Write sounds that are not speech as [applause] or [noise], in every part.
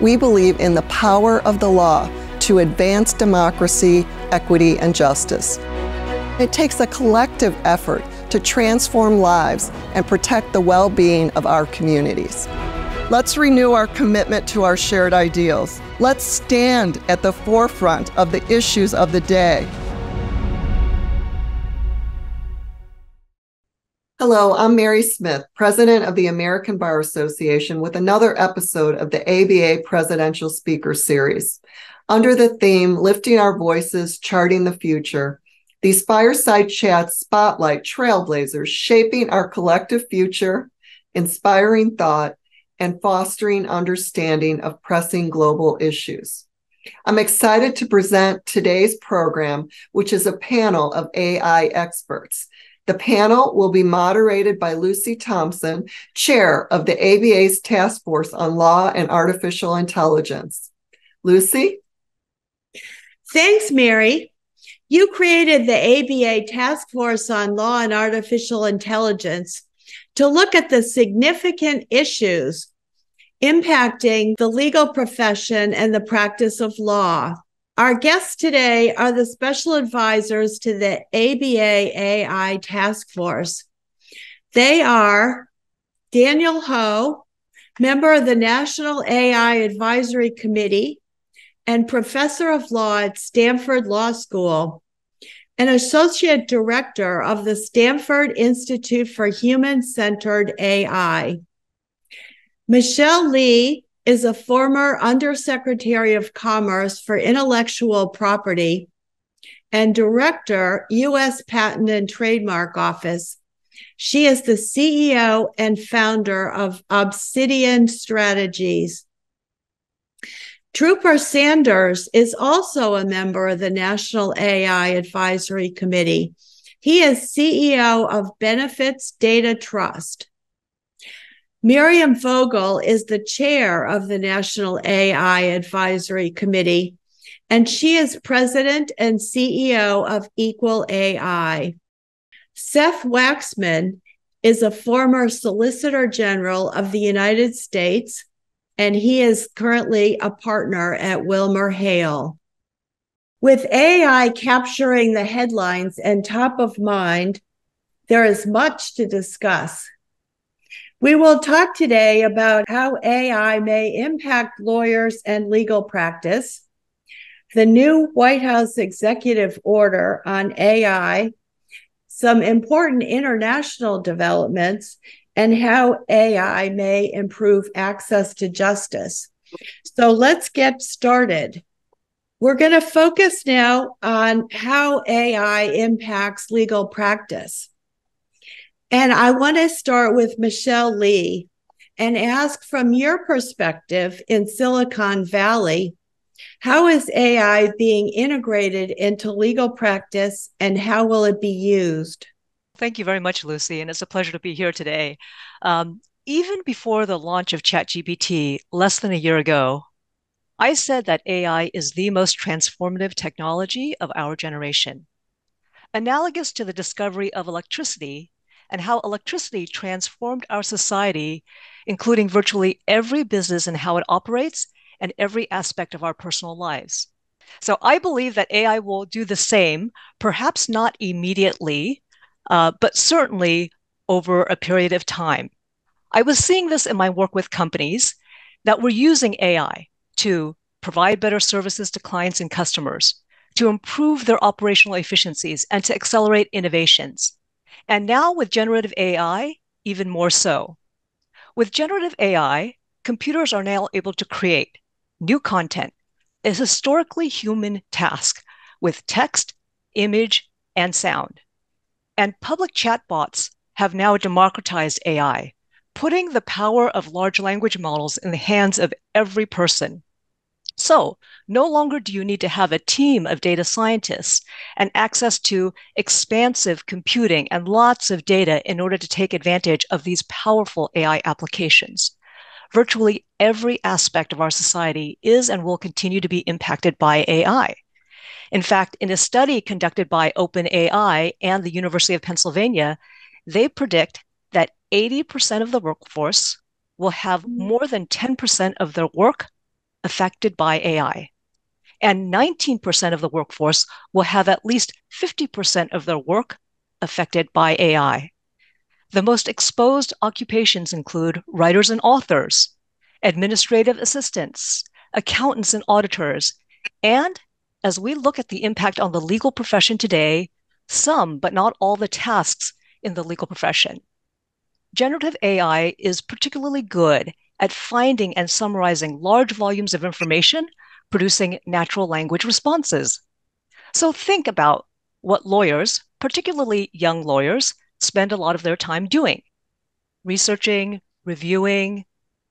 We believe in the power of the law to advance democracy, equity, and justice. It takes a collective effort to transform lives and protect the well being of our communities. Let's renew our commitment to our shared ideals. Let's stand at the forefront of the issues of the day. Hello, I'm Mary Smith, President of the American Bar Association, with another episode of the ABA Presidential Speaker Series. Under the theme Lifting Our Voices, Charting the Future, these fireside chats spotlight trailblazers shaping our collective future, inspiring thought, and fostering understanding of pressing global issues. I'm excited to present today's program, which is a panel of AI experts. The panel will be moderated by Lucy Thomson, chair of the ABA's Task Force on Law and Artificial Intelligence. Lucy? Thanks, Mary. You created the ABA Task Force on Law and Artificial Intelligence to look at the significant issues impacting the legal profession and the practice of law. Our guests today are the special advisors to the ABA AI Task Force. They are Daniel Ho, member of the National AI Advisory Committee, and professor of law at Stanford Law School, and associate director of the Stanford Institute for Human Centered AI. Michelle Lee is a former Undersecretary of Commerce for Intellectual Property and Director, U.S. Patent and Trademark Office. She is the CEO and founder of Obsidian Strategies. Trooper Sanders is also a member of the National AI Advisory Committee. He is CEO of Benefits Data Trust. Miriam Vogel is the chair of the National AI Advisory Committee, and she is president and CEO of Equal AI. Seth Waxman is a former Solicitor General of the United States and he is currently a partner at WilmerHale. With AI capturing the headlines and top of mind, there is much to discuss. We will talk today about how AI may impact lawyers and legal practice, the new White House executive order on AI, some important international developments, and how AI may improve access to justice. So let's get started. We're going to focus now on how AI impacts legal practice. And I want to start with Michelle Lee and ask from your perspective in Silicon Valley, how is AI being integrated into legal practice and how will it be used? Thank you very much, Lucy, and it's a pleasure to be here today. Um, even before the launch of ChatGPT less than a year ago, I said that AI is the most transformative technology of our generation. Analogous to the discovery of electricity and how electricity transformed our society, including virtually every business and how it operates and every aspect of our personal lives. So I believe that AI will do the same, perhaps not immediately, uh, but certainly over a period of time. I was seeing this in my work with companies that were using AI to provide better services to clients and customers, to improve their operational efficiencies, and to accelerate innovations. And now with generative AI, even more so. With generative AI, computers are now able to create new content, a historically human task with text, image, and sound. And public chatbots have now democratized AI, putting the power of large language models in the hands of every person. So, no longer do you need to have a team of data scientists and access to expansive computing and lots of data in order to take advantage of these powerful AI applications. Virtually every aspect of our society is and will continue to be impacted by AI. In fact, in a study conducted by OpenAI and the University of Pennsylvania, they predict that 80% of the workforce will have mm-hmm. more than 10% of their work affected by AI. And 19% of the workforce will have at least 50% of their work affected by AI. The most exposed occupations include writers and authors, administrative assistants, accountants and auditors, and as we look at the impact on the legal profession today, some, but not all the tasks in the legal profession. Generative AI is particularly good at finding and summarizing large volumes of information, producing natural language responses. So think about what lawyers, particularly young lawyers, spend a lot of their time doing researching, reviewing,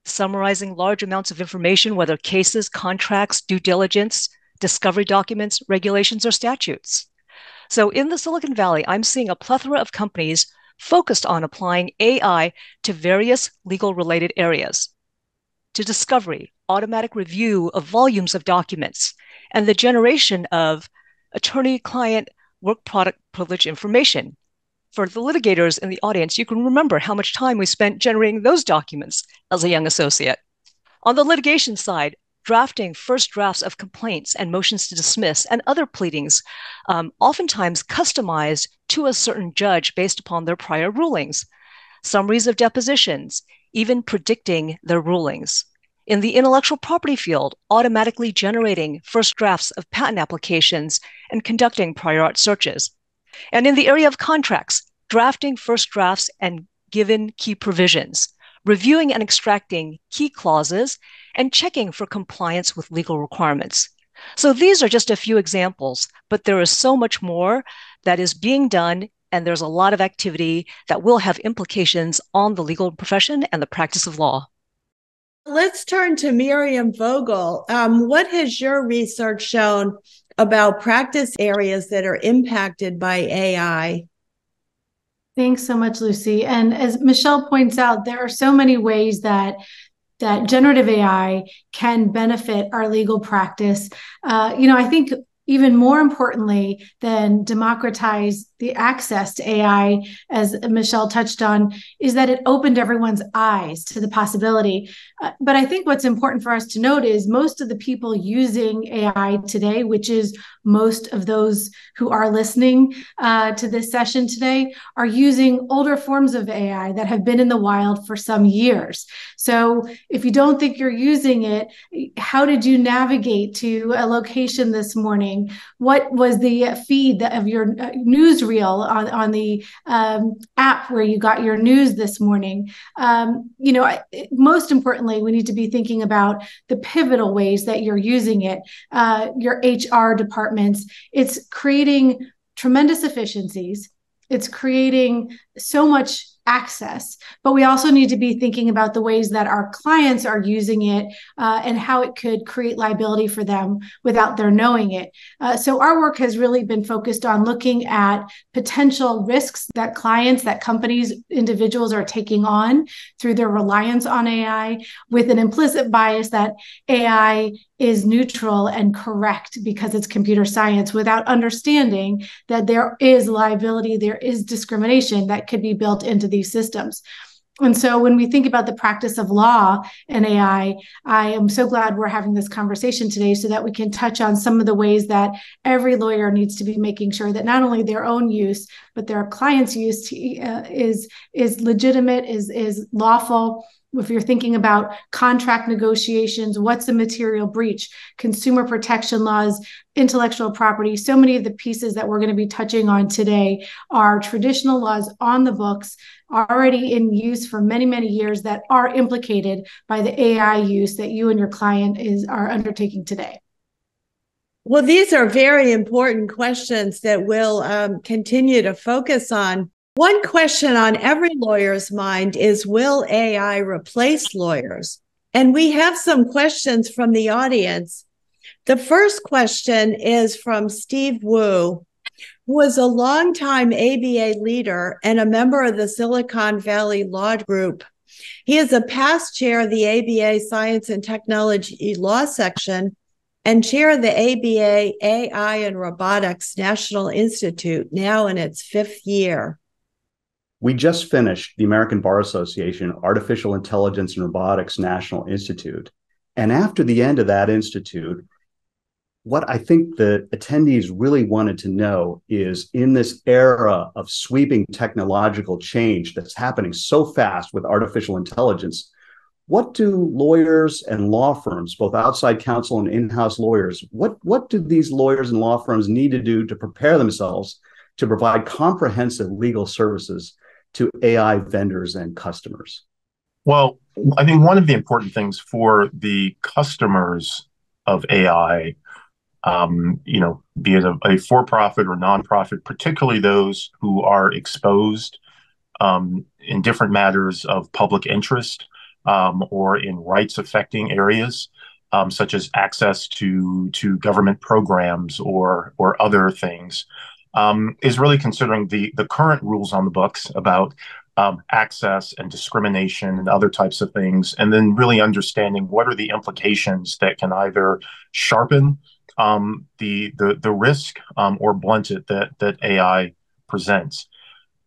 summarizing large amounts of information, whether cases, contracts, due diligence, discovery documents, regulations, or statutes. So in the Silicon Valley, I'm seeing a plethora of companies focused on applying AI to various legal related areas to discovery, automatic review of volumes of documents, and the generation of attorney client work product privilege information. For the litigators in the audience, you can remember how much time we spent generating those documents as a young associate. On the litigation side, drafting first drafts of complaints and motions to dismiss and other pleadings, um, oftentimes customized to a certain judge based upon their prior rulings, summaries of depositions, even predicting their rulings. In the intellectual property field, automatically generating first drafts of patent applications and conducting prior art searches. And in the area of contracts, drafting first drafts and given key provisions, reviewing and extracting key clauses, and checking for compliance with legal requirements. So these are just a few examples, but there is so much more that is being done, and there's a lot of activity that will have implications on the legal profession and the practice of law. Let's turn to Miriam Vogel. Um, what has your research shown about practice areas that are impacted by AI? Thanks so much, Lucy. And as Michelle points out, there are so many ways that that generative AI can benefit our legal practice. Uh, you know, I think even more importantly than democratize the access to AI, as Michelle touched on, is that it opened everyone's eyes to the possibility. Uh, but I think what's important for us to note is most of the people using AI today, which is most of those who are listening uh, to this session today, are using older forms of AI that have been in the wild for some years. So if you don't think you're using it, how did you navigate to a location this morning? What was the feed of your uh, news newsreel on, on the um, app where you got your news this morning. Um, you know, most importantly, we need to be thinking about the pivotal ways that you're using it. Uh, your HR departments, it's creating tremendous efficiencies. It's creating so much access. But we also need to be thinking about the ways that our clients are using it uh, and how it could create liability for them without their knowing it. Uh, so our work has really been focused on looking at potential risks that clients, that companies, individuals are taking on through their reliance on AI with an implicit bias that AI is neutral and correct because it's computer science without understanding that there is liability, there is discrimination that could be built into these systems. And so when we think about the practice of law and AI, I am so glad we're having this conversation today so that we can touch on some of the ways that every lawyer needs to be making sure that not only their own use, but their clients' use to, uh, is, is legitimate, is, is lawful, if you're thinking about contract negotiations, what's a material breach, consumer protection laws, intellectual property, so many of the pieces that we're going to be touching on today are traditional laws on the books, already in use for many, many years that are implicated by the AI use that you and your client is are undertaking today. Well, these are very important questions that we'll um, continue to focus on. One question on every lawyer's mind is Will AI replace lawyers? And we have some questions from the audience. The first question is from Steve Wu, was a longtime ABA leader and a member of the Silicon Valley Law Group. He is a past chair of the ABA Science and Technology Law Section and chair of the ABA AI and Robotics National Institute, now in its fifth year. We just finished the American Bar Association Artificial Intelligence and Robotics National Institute. And after the end of that institute, what I think the attendees really wanted to know is in this era of sweeping technological change that's happening so fast with artificial intelligence, what do lawyers and law firms, both outside counsel and in-house lawyers, what, what do these lawyers and law firms need to do to prepare themselves to provide comprehensive legal services to AI vendors and customers? Well, I think one of the important things for the customers of AI um, you know, be it a, a for-profit or nonprofit, particularly those who are exposed um, in different matters of public interest um, or in rights affecting areas, um, such as access to to government programs or or other things, um, is really considering the the current rules on the books about um, access and discrimination and other types of things, and then really understanding what are the implications that can either sharpen um, the the the risk um, or blunt it that that AI presents.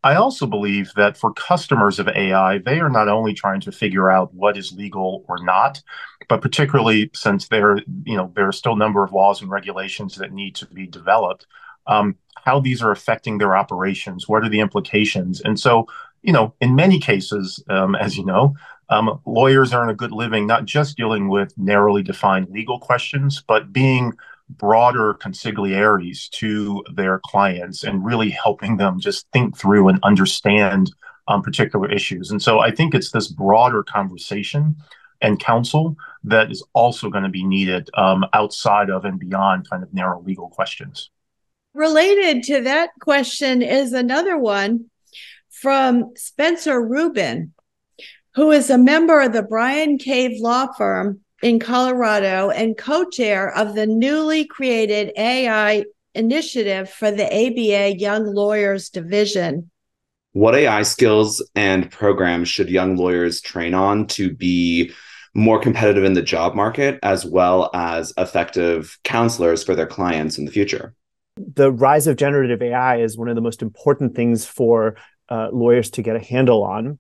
I also believe that for customers of AI, they are not only trying to figure out what is legal or not, but particularly since there, you know, there are still a number of laws and regulations that need to be developed, um, how these are affecting their operations, what are the implications, and so, you know, in many cases, um, as you know, um, lawyers earn a good living not just dealing with narrowly defined legal questions, but being broader consigliaries to their clients and really helping them just think through and understand um, particular issues. And so I think it's this broader conversation and counsel that is also going to be needed um, outside of and beyond kind of narrow legal questions. Related to that question is another one from Spencer Rubin, who is a member of the Bryan Cave Law Firm in Colorado and co chair of the newly created AI initiative for the ABA Young Lawyers Division. What AI skills and programs should young lawyers train on to be more competitive in the job market as well as effective counselors for their clients in the future? The rise of generative AI is one of the most important things for uh, lawyers to get a handle on.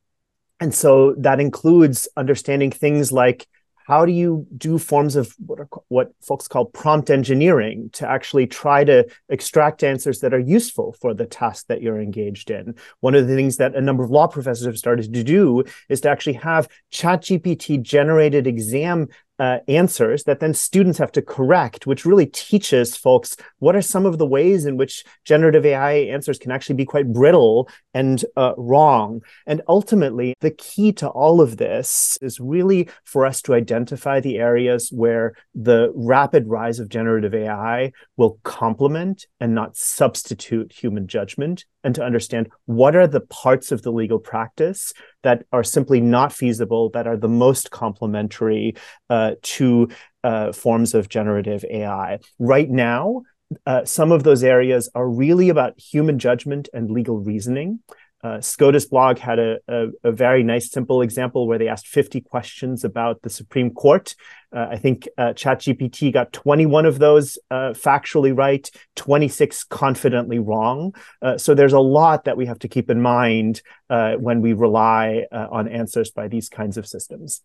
And so that includes understanding things like how do you do forms of what, are, what folks call prompt engineering to actually try to extract answers that are useful for the task that you're engaged in? One of the things that a number of law professors have started to do is to actually have ChatGPT generated exam uh, answers that then students have to correct, which really teaches folks what are some of the ways in which generative AI answers can actually be quite brittle and uh, wrong. And ultimately, the key to all of this is really for us to identify the areas where the rapid rise of generative AI will complement and not substitute human judgment and to understand what are the parts of the legal practice that are simply not feasible, that are the most complementary uh, to uh, forms of generative AI. Right now, uh, some of those areas are really about human judgment and legal reasoning uh, SCOTUSblog had a, a, a, very nice, simple example where they asked 50 questions about the Supreme Court. Uh, I think uh, ChatGPT got 21 of those uh, factually right, 26 confidently wrong. Uh, so there's a lot that we have to keep in mind uh, when we rely uh, on answers by these kinds of systems.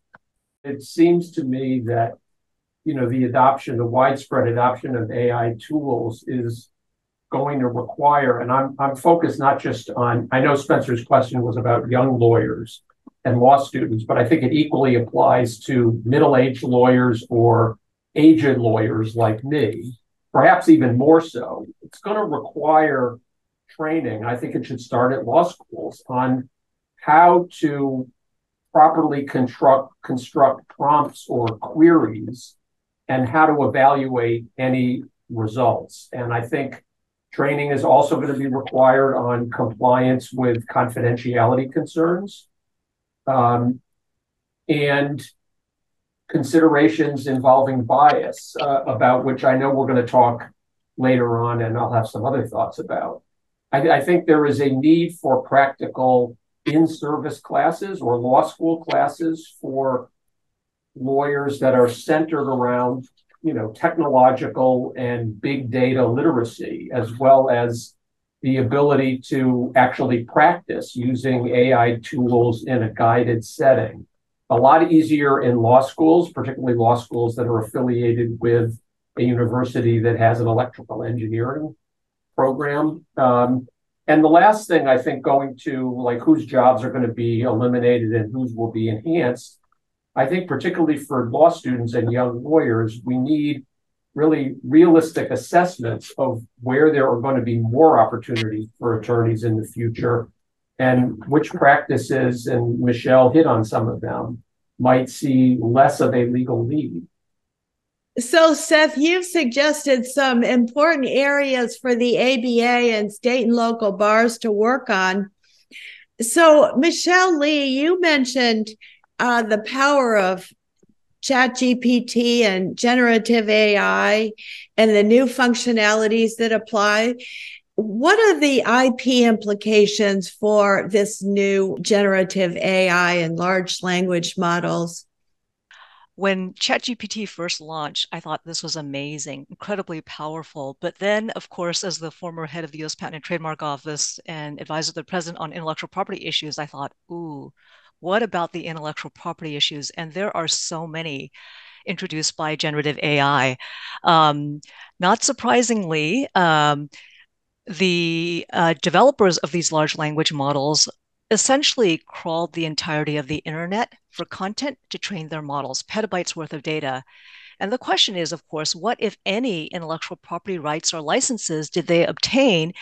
It seems to me that you know the adoption, the widespread adoption of AI tools is going to require, and I'm I'm focused not just on, I know Spencer's question was about young lawyers and law students, but I think it equally applies to middle-aged lawyers or aged lawyers like me, perhaps even more so. It's going to require training. I think it should start at law schools on how to properly construct construct prompts or queries and how to evaluate any results. And I think Training is also going to be required on compliance with confidentiality concerns um, and considerations involving bias, uh, about which I know we're going to talk later on, and I'll have some other thoughts about. I, I think there is a need for practical in service classes or law school classes for lawyers that are centered around you know, technological and big data literacy, as well as the ability to actually practice using AI tools in a guided setting. a lot easier in law schools, particularly law schools that are affiliated with a university that has an electrical engineering program. Um, and the last thing I think going to like whose jobs are going to be eliminated and whose will be enhanced. I think particularly for law students and young lawyers, we need really realistic assessments of where there are going to be more opportunities for attorneys in the future and which practices, and Michelle hit on some of them, might see less of a legal need. So, Seth, you've suggested some important areas for the ABA and state and local bars to work on. So, Michelle Lee, you mentioned uh, the power of ChatGPT and generative AI and the new functionalities that apply. What are the IP implications for this new generative AI and large language models? When ChatGPT first launched, I thought this was amazing, incredibly powerful. But then, of course, as the former head of the US Patent and Trademark Office and advisor to the president on intellectual property issues, I thought, ooh, what about the intellectual property issues? And there are so many introduced by generative AI. Um, not surprisingly, um, the uh, developers of these large language models essentially crawled the entirety of the internet for content to train their models, petabytes worth of data. And the question is, of course, what, if any, intellectual property rights or licenses did they obtain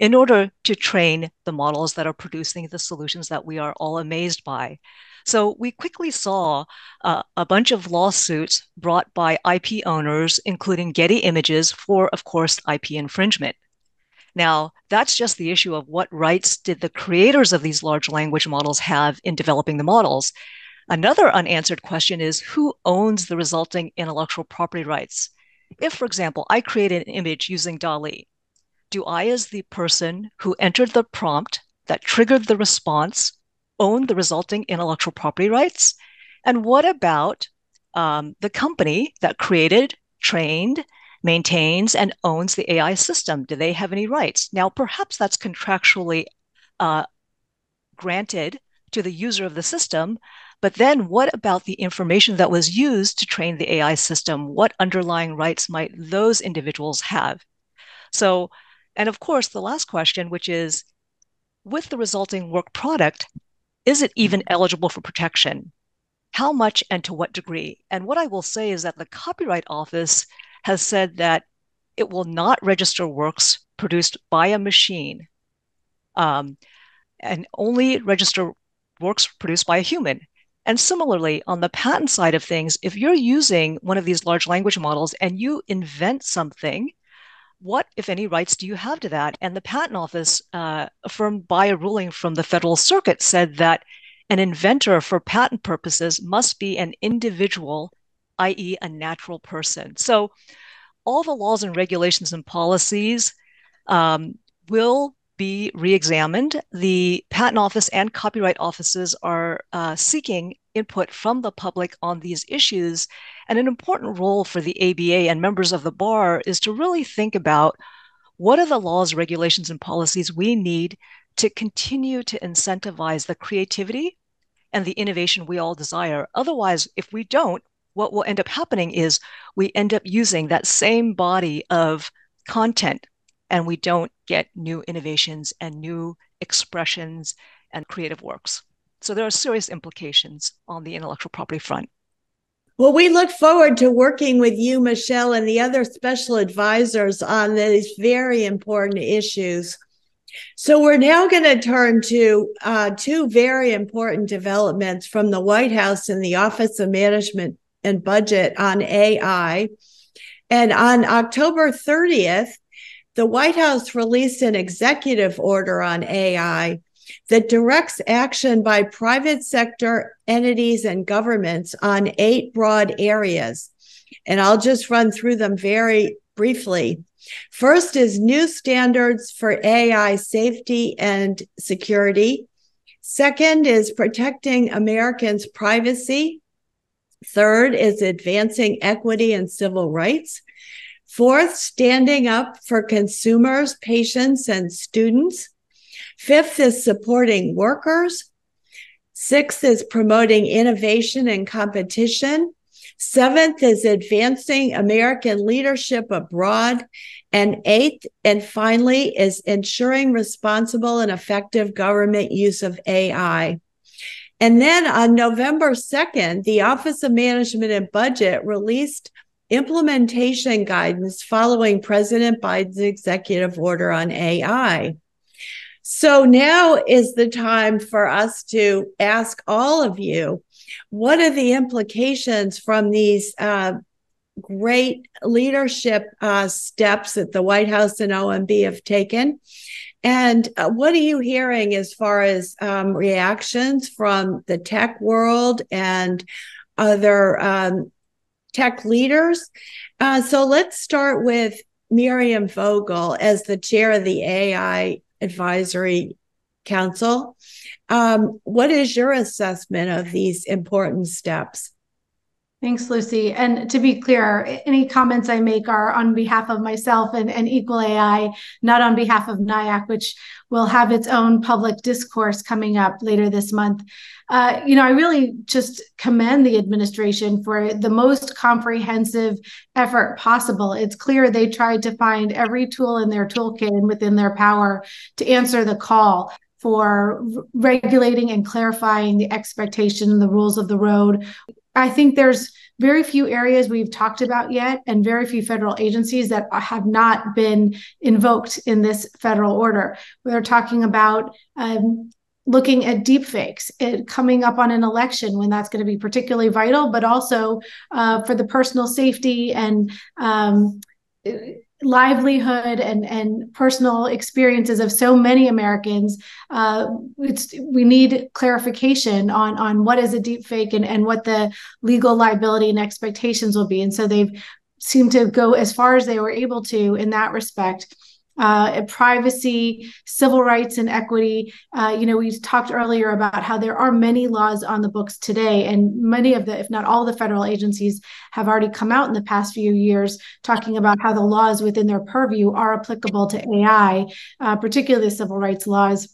in order to train the models that are producing the solutions that we are all amazed by? So we quickly saw uh, a bunch of lawsuits brought by IP owners, including Getty Images, for, of course, IP infringement. Now, that's just the issue of what rights did the creators of these large language models have in developing the models. Another unanswered question is who owns the resulting intellectual property rights? If, for example, I create an image using DALL-E, do I, as the person who entered the prompt that triggered the response, own the resulting intellectual property rights? And what about um, the company that created, trained, maintains and owns the AI system. Do they have any rights? Now, perhaps that's contractually uh, granted to the user of the system, but then what about the information that was used to train the AI system? What underlying rights might those individuals have? So, and of course, the last question, which is with the resulting work product, is it even eligible for protection? How much and to what degree? And what I will say is that the Copyright Office has said that it will not register works produced by a machine um, and only register works produced by a human. And similarly, on the patent side of things, if you're using one of these large language models and you invent something, what, if any, rights do you have to that? And the Patent Office, uh, affirmed by a ruling from the Federal Circuit, said that an inventor for patent purposes must be an individual i.e., a natural person. So, all the laws and regulations and policies um, will be re-examined. The Patent Office and Copyright Offices are uh, seeking input from the public on these issues. And an important role for the ABA and members of the bar is to really think about what are the laws, regulations, and policies we need to continue to incentivize the creativity and the innovation we all desire. Otherwise, if we don't, what will end up happening is we end up using that same body of content and we don't get new innovations and new expressions and creative works. So there are serious implications on the intellectual property front. Well, we look forward to working with you, Michelle, and the other special advisors on these very important issues. So, we're now going to turn to uh, two very important developments from the White House and the Office of Management and budget on AI. And on October 30th, the White House released an executive order on AI that directs action by private sector entities and governments on eight broad areas. And I'll just run through them very briefly. First is new standards for AI safety and security. Second is protecting Americans' privacy Third is advancing equity and civil rights. Fourth, standing up for consumers, patients, and students. Fifth is supporting workers. Sixth is promoting innovation and competition. Seventh is advancing American leadership abroad. And eighth, and finally, is ensuring responsible and effective government use of AI. And then on November 2nd, the Office of Management and Budget released implementation guidance following President Biden's executive order on AI. So now is the time for us to ask all of you what are the implications from these uh, great leadership uh, steps that the White House and OMB have taken? And uh, what are you hearing as far as um, reactions from the tech world and other um, tech leaders? Uh, so let's start with Miriam Vogel as the chair of the AI Advisory Council. Um, what is your assessment of these important steps? Thanks, Lucy. And to be clear, any comments I make are on behalf of myself and, and Equal AI, not on behalf of NAIAC, which will have its own public discourse coming up later this month. Uh, you know, I really just commend the administration for the most comprehensive effort possible. It's clear they tried to find every tool in their toolkit and within their power to answer the call for regulating and clarifying the expectation and the rules of the road I think there's very few areas we've talked about yet, and very few federal agencies that have not been invoked in this federal order. We're talking about um, looking at deepfakes, it coming up on an election when that's going to be particularly vital, but also uh, for the personal safety and um, livelihood and, and personal experiences of so many Americans, uh, it's we need clarification on on what is a deep fake and, and what the legal liability and expectations will be. And so they've seemed to go as far as they were able to in that respect uh, privacy, civil rights, and equity. Uh, you know, we talked earlier about how there are many laws on the books today, and many of the, if not all the federal agencies, have already come out in the past few years talking about how the laws within their purview are applicable to AI, uh, particularly civil rights laws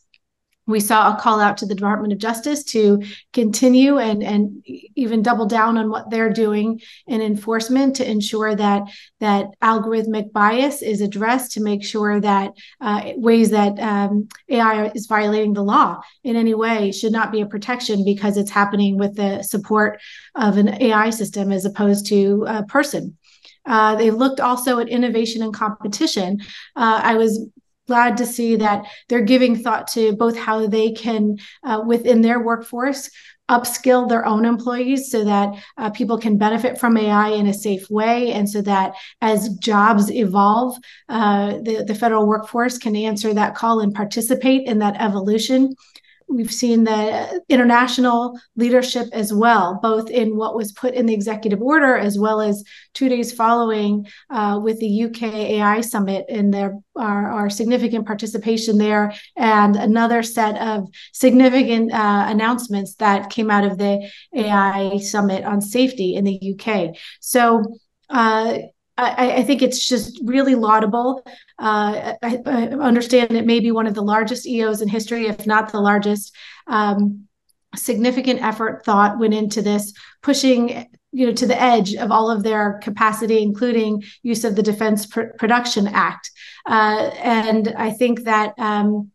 we saw a call out to the Department of Justice to continue and, and even double down on what they're doing in enforcement to ensure that that algorithmic bias is addressed to make sure that uh, ways that um, AI is violating the law in any way should not be a protection because it's happening with the support of an AI system as opposed to a person. Uh, they looked also at innovation and competition. Uh, I was glad to see that they're giving thought to both how they can, uh, within their workforce, upskill their own employees so that uh, people can benefit from AI in a safe way. And so that as jobs evolve, uh, the, the federal workforce can answer that call and participate in that evolution. We've seen the international leadership as well, both in what was put in the executive order as well as two days following uh, with the UK AI Summit and there are, are, significant participation there and another set of significant uh, announcements that came out of the AI Summit on safety in the UK. So uh, I, I, think it's just really laudable. Uh, I, I, understand it may be one of the largest EOs in history, if not the largest. Um, significant effort, thought went into this, pushing you know to the edge of all of their capacity, including use of the Defense Pr- Production Act. Uh, and I think that. Um,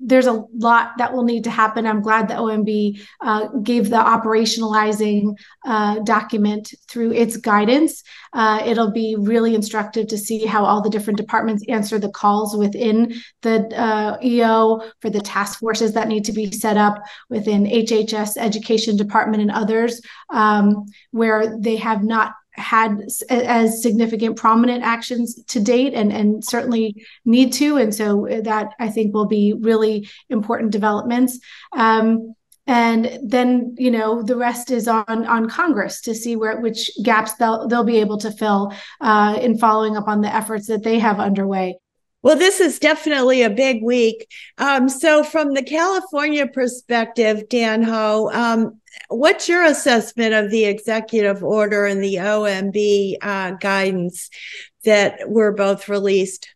there's a lot that will need to happen. I'm glad the OMB uh, gave the operationalizing uh, document through its guidance. Uh, it'll be really instructive to see how all the different departments answer the calls within the uh, EO for the task forces that need to be set up within HHS, Education Department, and others, um, where they have not had as significant prominent actions to date and, and certainly need to. And so that I think will be really important developments. Um, and then you know the rest is on on Congress to see where which gaps they'll they'll be able to fill uh, in following up on the efforts that they have underway. Well, this is definitely a big week. Um, so, from the California perspective, Dan Ho, um, what's your assessment of the executive order and the OMB uh, guidance that were both released?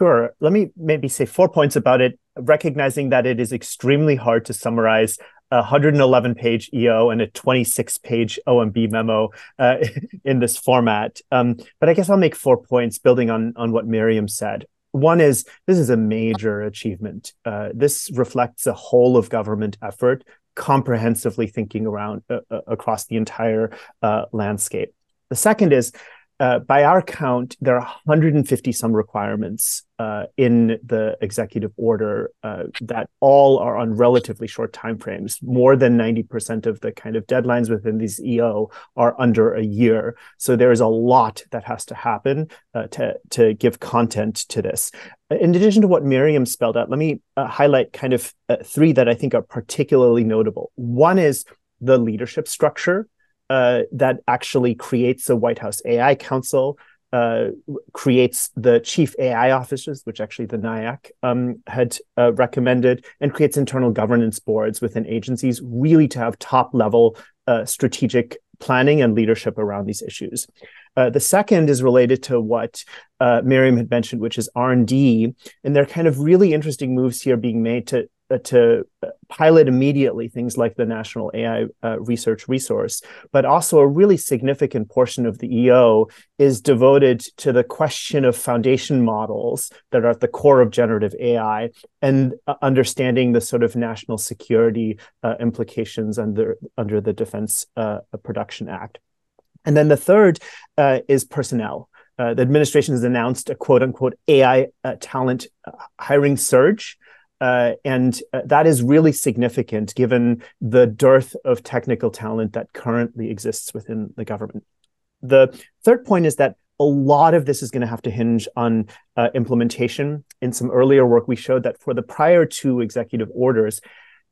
Sure. Let me maybe say four points about it, recognizing that it is extremely hard to summarize a 111 page EO and a 26 page OMB memo uh, [laughs] in this format. Um, but I guess I'll make four points building on, on what Miriam said. One is this is a major achievement. Uh, this reflects a whole of government effort, comprehensively thinking around uh, uh across the entire uh, landscape. The second is uh, by our count, there are 150 some requirements uh, in the executive order uh, that all are on relatively short timeframes. More than 90% of the kind of deadlines within these EO are under a year. So there is a lot that has to happen uh, to, to give content to this. In addition to what Miriam spelled out, let me uh, highlight kind of uh, three that I think are particularly notable. One is the leadership structure uh, that actually creates a White House AI Council, uh, creates the chief AI officers, which actually the NAIAC um, had uh, recommended, and creates internal governance boards within agencies, really to have top level uh, strategic planning and leadership around these issues. Uh, the second is related to what uh, Miriam had mentioned, which is R and D, and there are kind of really interesting moves here being made to to uh, pilot immediately things like the National AI uh, Research Resource, but also a really significant portion of the EO is devoted to the question of foundation models that are at the core of generative AI and uh, understanding the sort of national security uh, implications under under the Defense uh, Production Act. And then the third is personnel. Uh, the administration has announced a quote unquote AI uh, talent uh, hiring surge. Uh, and uh, that is really significant given the dearth of technical talent that currently exists within the government. The third point is that a lot of this is going to have to hinge on uh, implementation. In some earlier work, we showed that for the prior two executive orders,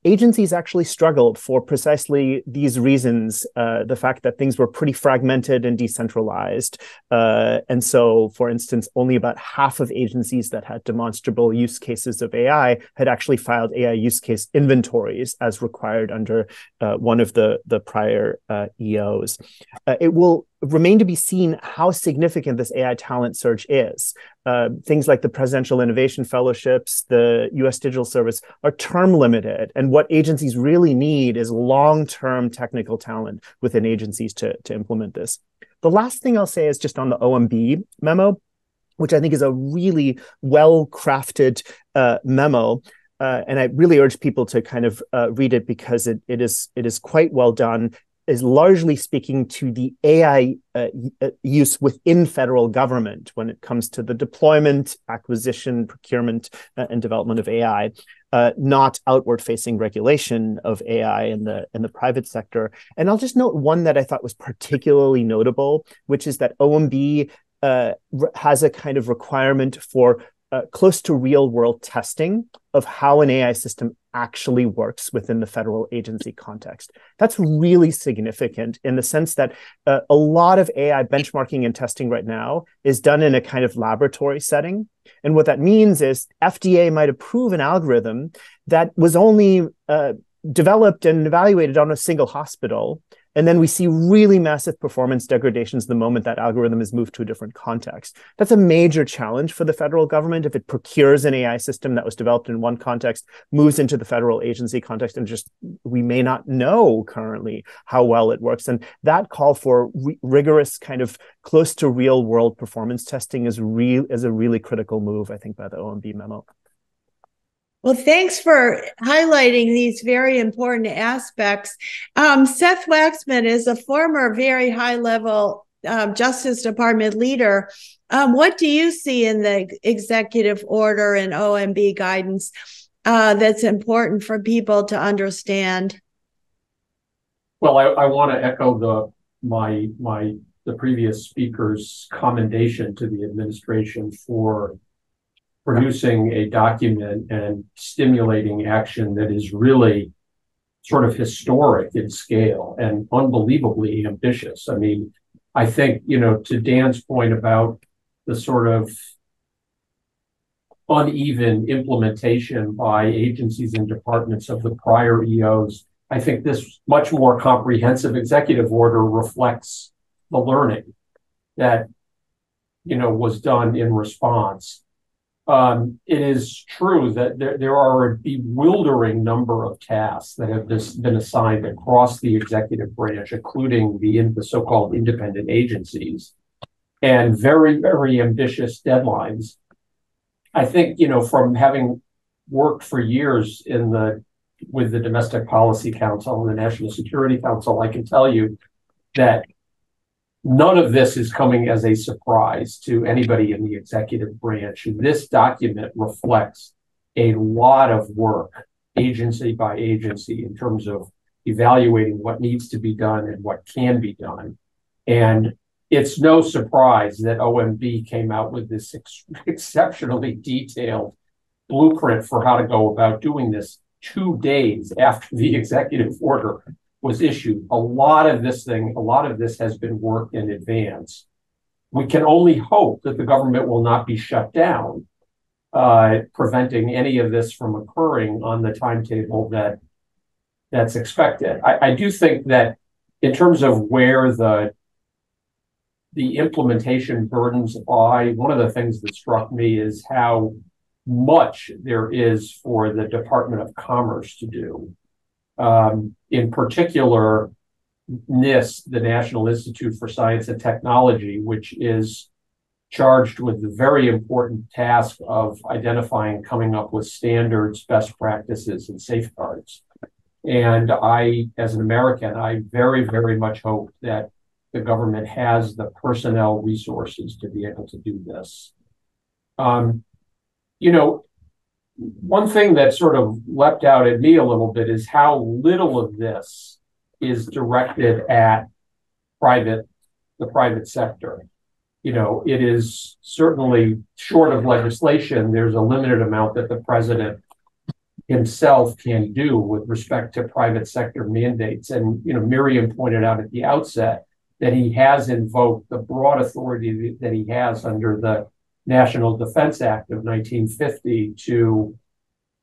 agencies actually struggled for precisely these reasons uh, the fact that things were pretty fragmented and decentralized. Uh, and so for instance only about half of agencies that had demonstrable use cases of ai had actually filed ai use case inventories as required under uh, one of the the prior uh, eos uh, it will remain to be seen how significant this AI talent surge is. Uh, things like the Presidential Innovation Fellowships, the US Digital Service are term limited. And what agencies really need is long term technical talent within agencies to, to implement this. The last thing I'll say is just on the OMB memo, which I think is a really well crafted uh, memo. Uh, and I really urge people to kind of uh, read it because it, it is it is quite well done is largely speaking to the AI uh, uh, use within federal government when it comes to the deployment, acquisition, procurement, uh, and development of AI, uh, not outward-facing regulation of AI in the in the private sector. And I'll just note one that I thought was particularly notable, which is that OMB uh, has a kind of requirement for uh, close to real world testing of how an AI system actually works within the federal agency context. That's really significant in the sense that uh, a lot of AI benchmarking and testing right now is done in a kind of laboratory setting. And what that means is FDA might approve an algorithm that was only uh, developed and evaluated on a single hospital and then we see really massive performance degradations the moment that algorithm is moved to a different context. That's a major challenge for the federal government if it procures an AI system that was developed in one context, moves into the federal agency context, and just we may not know currently how well it works. And that call for r- rigorous kind of close to real world performance testing is real is a really critical move, I think, by the OMB memo. Well, thanks for highlighting these very important aspects. Um, Seth Waxman is a former very high level um, Justice Department leader. Um, what do you see in the executive order and OMB guidance uh, that's important for people to understand? Well, I, I want to echo the my my the previous speaker's commendation to the administration for producing a document and stimulating action that is really sort of historic in scale and unbelievably ambitious. I mean, I think, you know, to Dan's point about the sort of uneven implementation by agencies and departments of the prior EOs, I think this much more comprehensive executive order reflects the learning that, you know, was done in response um, it is true that there, there are a bewildering number of tasks that have been assigned across the executive branch, including the, the so-called independent agencies, and very, very ambitious deadlines. I think, you know, from having worked for years in the with the Domestic Policy Council and the National Security Council, I can tell you that None of this is coming as a surprise to anybody in the executive branch. This document reflects a lot of work, agency by agency, in terms of evaluating what needs to be done and what can be done. And it's no surprise that OMB came out with this ex- [laughs] exceptionally detailed blueprint for how to go about doing this two days after the [laughs] executive order was issued. A lot of this thing, a lot of this has been worked in advance. We can only hope that the government will not be shut down, uh, preventing any of this from occurring on the timetable that that's expected. I, I do think that in terms of where the the implementation burdens lie, one of the things that struck me is how much there is for the Department of Commerce to do um, in particular, NIST, the National Institute for Science and Technology, which is charged with the very important task of identifying, coming up with standards, best practices, and safeguards. And I, as an American, I very, very much hope that the government has the personnel resources to be able to do this. Um, you know, one thing that sort of leapt out at me a little bit is how little of this is directed at private the private sector. You know, it is certainly short of legislation. There's a limited amount that the president himself can do with respect to private sector mandates. And you know, Miriam pointed out at the outset that he has invoked the broad authority that he has under the National Defense Act of 1950 to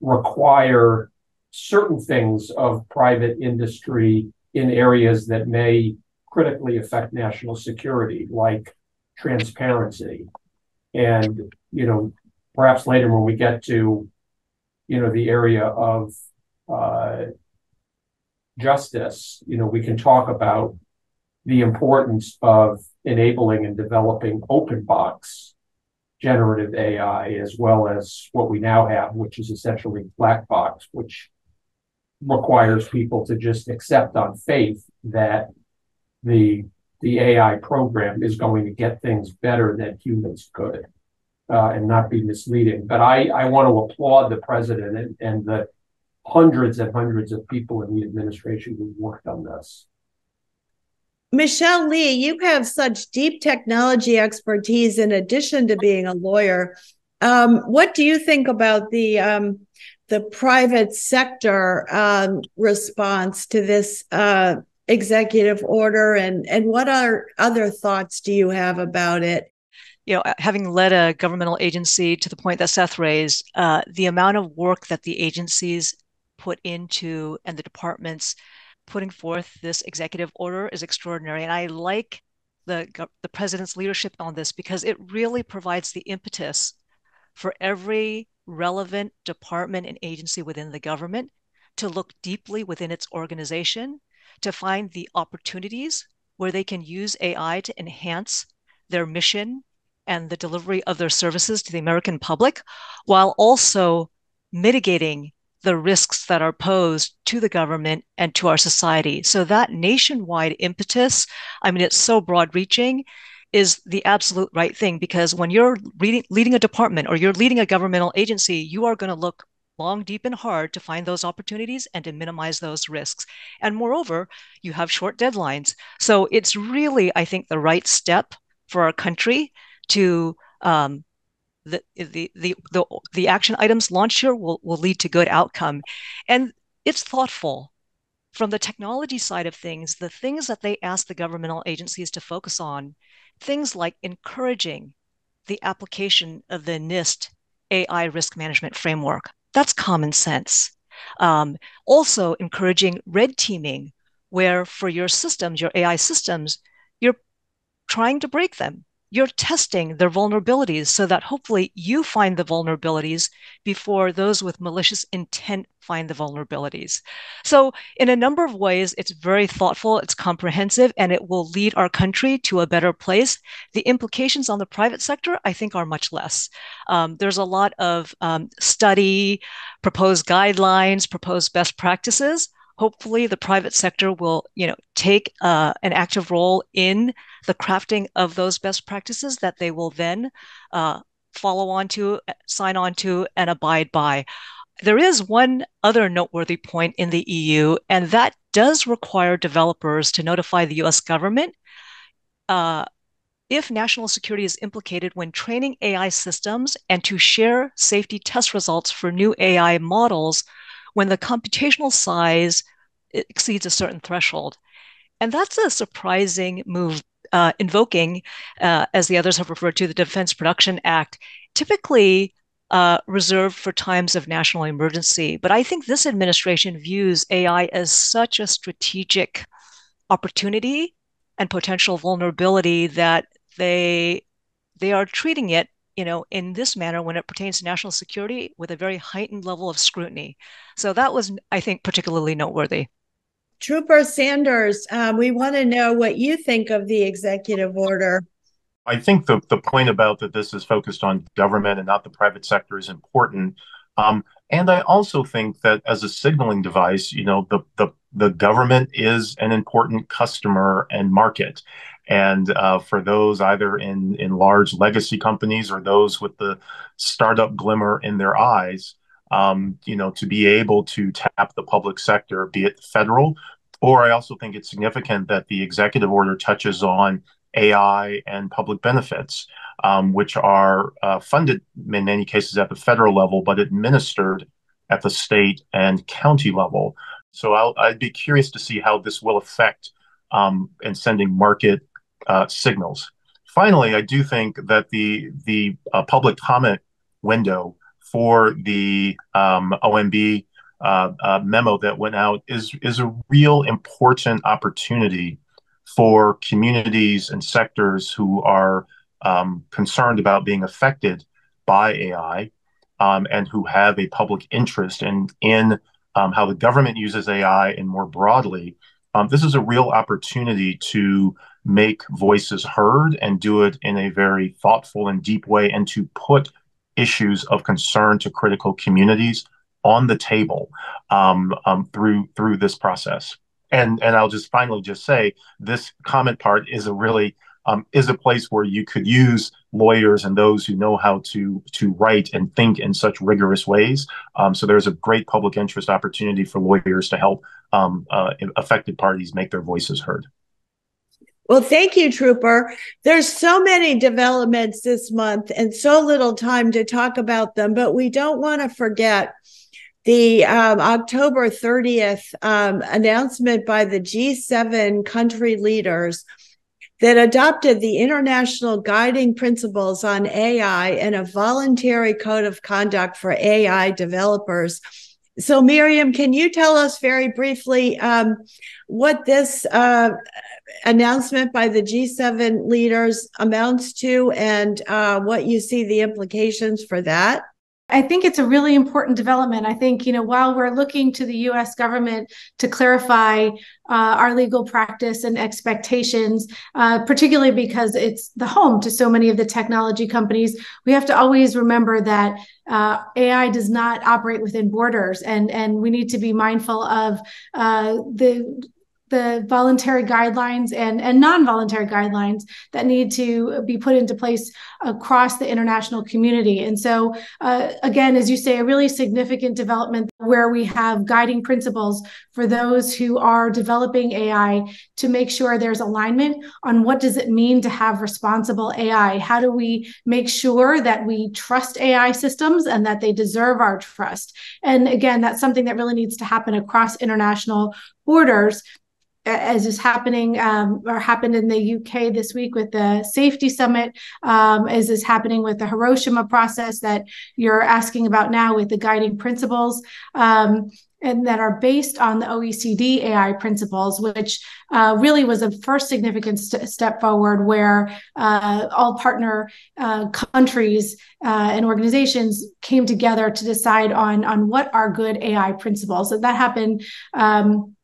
require certain things of private industry in areas that may critically affect national security, like transparency. And, you know, perhaps later when we get to, you know, the area of uh, justice, you know, we can talk about the importance of enabling and developing open box generative AI as well as what we now have, which is essentially black box, which requires people to just accept on faith that the the AI program is going to get things better than humans could uh, and not be misleading. But I, I want to applaud the president and, and the hundreds and hundreds of people in the administration who worked on this. Michelle Lee, you have such deep technology expertise in addition to being a lawyer. Um, what do you think about the um, the private sector um, response to this uh, executive order, and and what are other thoughts do you have about it? You know, having led a governmental agency to the point that Seth raised, uh, the amount of work that the agencies put into and the departments putting forth this executive order is extraordinary. And I like the, the president's leadership on this because it really provides the impetus for every relevant department and agency within the government to look deeply within its organization to find the opportunities where they can use AI to enhance their mission and the delivery of their services to the American public while also mitigating the risks that are posed to the government and to our society. So that nationwide impetus, I mean, it's so broad reaching, is the absolute right thing because when you're reading, leading a department or you're leading a governmental agency, you are going to look long, deep, and hard to find those opportunities and to minimize those risks. And moreover, you have short deadlines. So it's really, I think, the right step for our country to um, the, the, the, the, action items launched here will, will lead to good outcome. And it's thoughtful. From the technology side of things, the things that they ask the governmental agencies to focus on, things like encouraging the application of the NIST AI risk management framework. That's common sense. Um, also, encouraging red teaming, where for your systems, your AI systems, you're trying to break them you're testing their vulnerabilities so that hopefully you find the vulnerabilities before those with malicious intent find the vulnerabilities. So, in a number of ways, it's very thoughtful, it's comprehensive, and it will lead our country to a better place. The implications on the private sector, I think, are much less. Um, there's a lot of um, study, proposed guidelines, proposed best practices hopefully the private sector will you know take uh, an active role in the crafting of those best practices that they will then uh, follow on to sign on to and abide by. There is one other noteworthy point in the EO and that does require developers to notify the us government uh, if national security is implicated when training AI systems and to share safety test results for new AI models when the computational size exceeds a certain threshold. And that's a surprising move, uh, invoking, uh, as the others have referred to, the Defense Production Act, typically uh, reserved for times of national emergency. But I think this administration views AI as such a strategic opportunity and potential vulnerability that they they are treating it you know, in this manner when it pertains to national security with a very heightened level of scrutiny. So that was, I think, particularly noteworthy. Trooper Sanders, um, we want to know what you think of the executive order. I think the, the point about that this is focused on government and not the private sector is important. Um, and I also think that as a signaling device, you know, the, the, the government is an important customer and market. And uh, for those either in, in large legacy companies or those with the startup glimmer in their eyes, um, you know, to be able to tap the public sector, be it federal, or I also think it's significant that the executive order touches on AI and public benefits, um, which are uh, funded in many cases at the federal level, but administered at the state and county level. So i would be curious to see how this will affect um, in sending market uh, signals. Finally, I do think that the the uh, public comment window for the um, OMB uh, uh, memo that went out is is a real important opportunity for communities and sectors who are um, concerned about being affected by AI um, and who have a public interest in in um, how the government uses AI and more broadly. Um, this is a real opportunity to make voices heard and do it in a very thoughtful and deep way and to put issues of concern to critical communities on the table um, um, through through this process. And and I'll just finally just say this comment part is a really um, is a place where you could use lawyers and those who know how to to write and think in such rigorous ways. Um, so there's a great public interest opportunity for lawyers to help um, uh, affected parties make their voices heard. Well, thank you, Trooper. There's so many developments this month and so little time to talk about them, but we don't want to forget the um, October 30th um, announcement by the G7 country leaders that adopted the international guiding principles on AI and a voluntary code of conduct for AI developers. So, Miriam, can you tell us very briefly um, what this uh, announcement by the G7 leaders amounts to and uh, what you see the implications for that? I think it's a really important development. I think, you know, while we're looking to the US government to clarify uh, our legal practice and expectations, uh, particularly because it's the home to so many of the technology companies, we have to always remember that uh, AI does not operate within borders, and and we need to be mindful of uh, the the voluntary guidelines and, and non-voluntary guidelines that need to be put into place across the international community. And so, uh, again, as you say, a really significant development where we have guiding principles for those who are developing AI to make sure there's alignment on what does it mean to have responsible AI? How do we make sure that we trust AI systems and that they deserve our trust? And again, that's something that really needs to happen across international borders as is happening um, or happened in the UK this week with the safety summit, um, as is happening with the Hiroshima process that you're asking about now with the guiding principles. Um, and that are based on the OECD AI principles, which uh, really was a first significant st- step forward where uh, all partner uh, countries uh, and organizations came together to decide on, on what are good AI principles. And that happened. Um,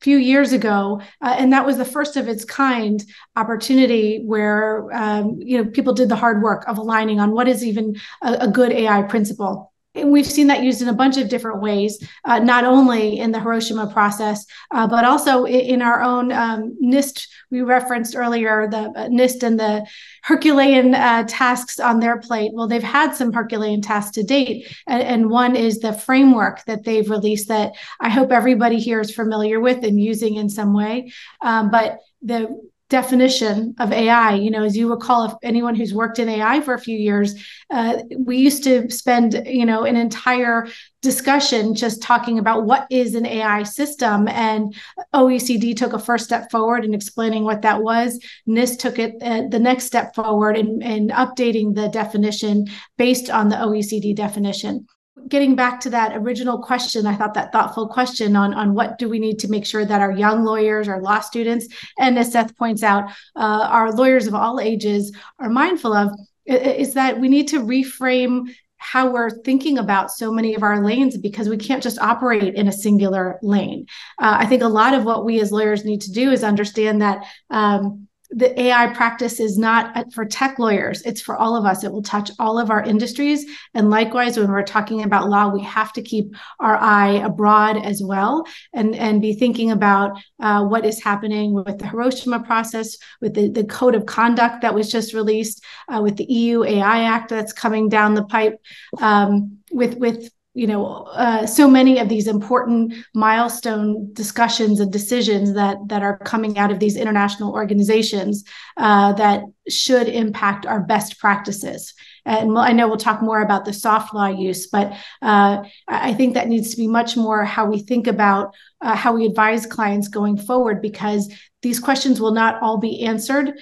few years ago, uh, and that was the first of its kind opportunity where um, you know people did the hard work of aligning on what is even a, a good AI principle. And we've seen that used in a bunch of different ways, uh, not only in the Hiroshima process, uh, but also in, our own um, NIST. We referenced earlier the uh, NIST and the Herculean uh, tasks on their plate. Well, they've had some Herculean tasks to date, and, and one is the framework that they've released that I hope everybody here is familiar with and using in some way. Um, but the definition of AI. You know, as you recall, if anyone who's worked in AI for a few years, uh, we used to spend, you know, an entire discussion just talking about what is an AI system. And OECD took a first step forward in explaining what that was. NIST took it uh, the next step forward in, in updating the definition based on the OECD definition getting back to that original question, I thought that thoughtful question on, on what do we need to make sure that our young lawyers, our law students, and as Seth points out, uh, our lawyers of all ages are mindful of is that we need to reframe how we're thinking about so many of our lanes because we can't just operate in a singular lane. Uh, I think a lot of what we as lawyers need to do is understand that. Um, the AI practice is not for tech lawyers, it's for all of us. It will touch all of our industries. And likewise, when we're talking about law, we have to keep our eye abroad as well and, and be thinking about uh, what is happening with the Hiroshima process, with the, the code of conduct that was just released, uh, with the EU AI Act that's coming down the pipe, um, with, with you know uh, so many of these important milestone discussions and decisions that that are coming out of these international organizations uh, that should impact our best practices. And i know we'll talk more about the soft law use but uh, i think that needs to be much more how we think about uh, how we advise clients going forward because these questions will not all be answered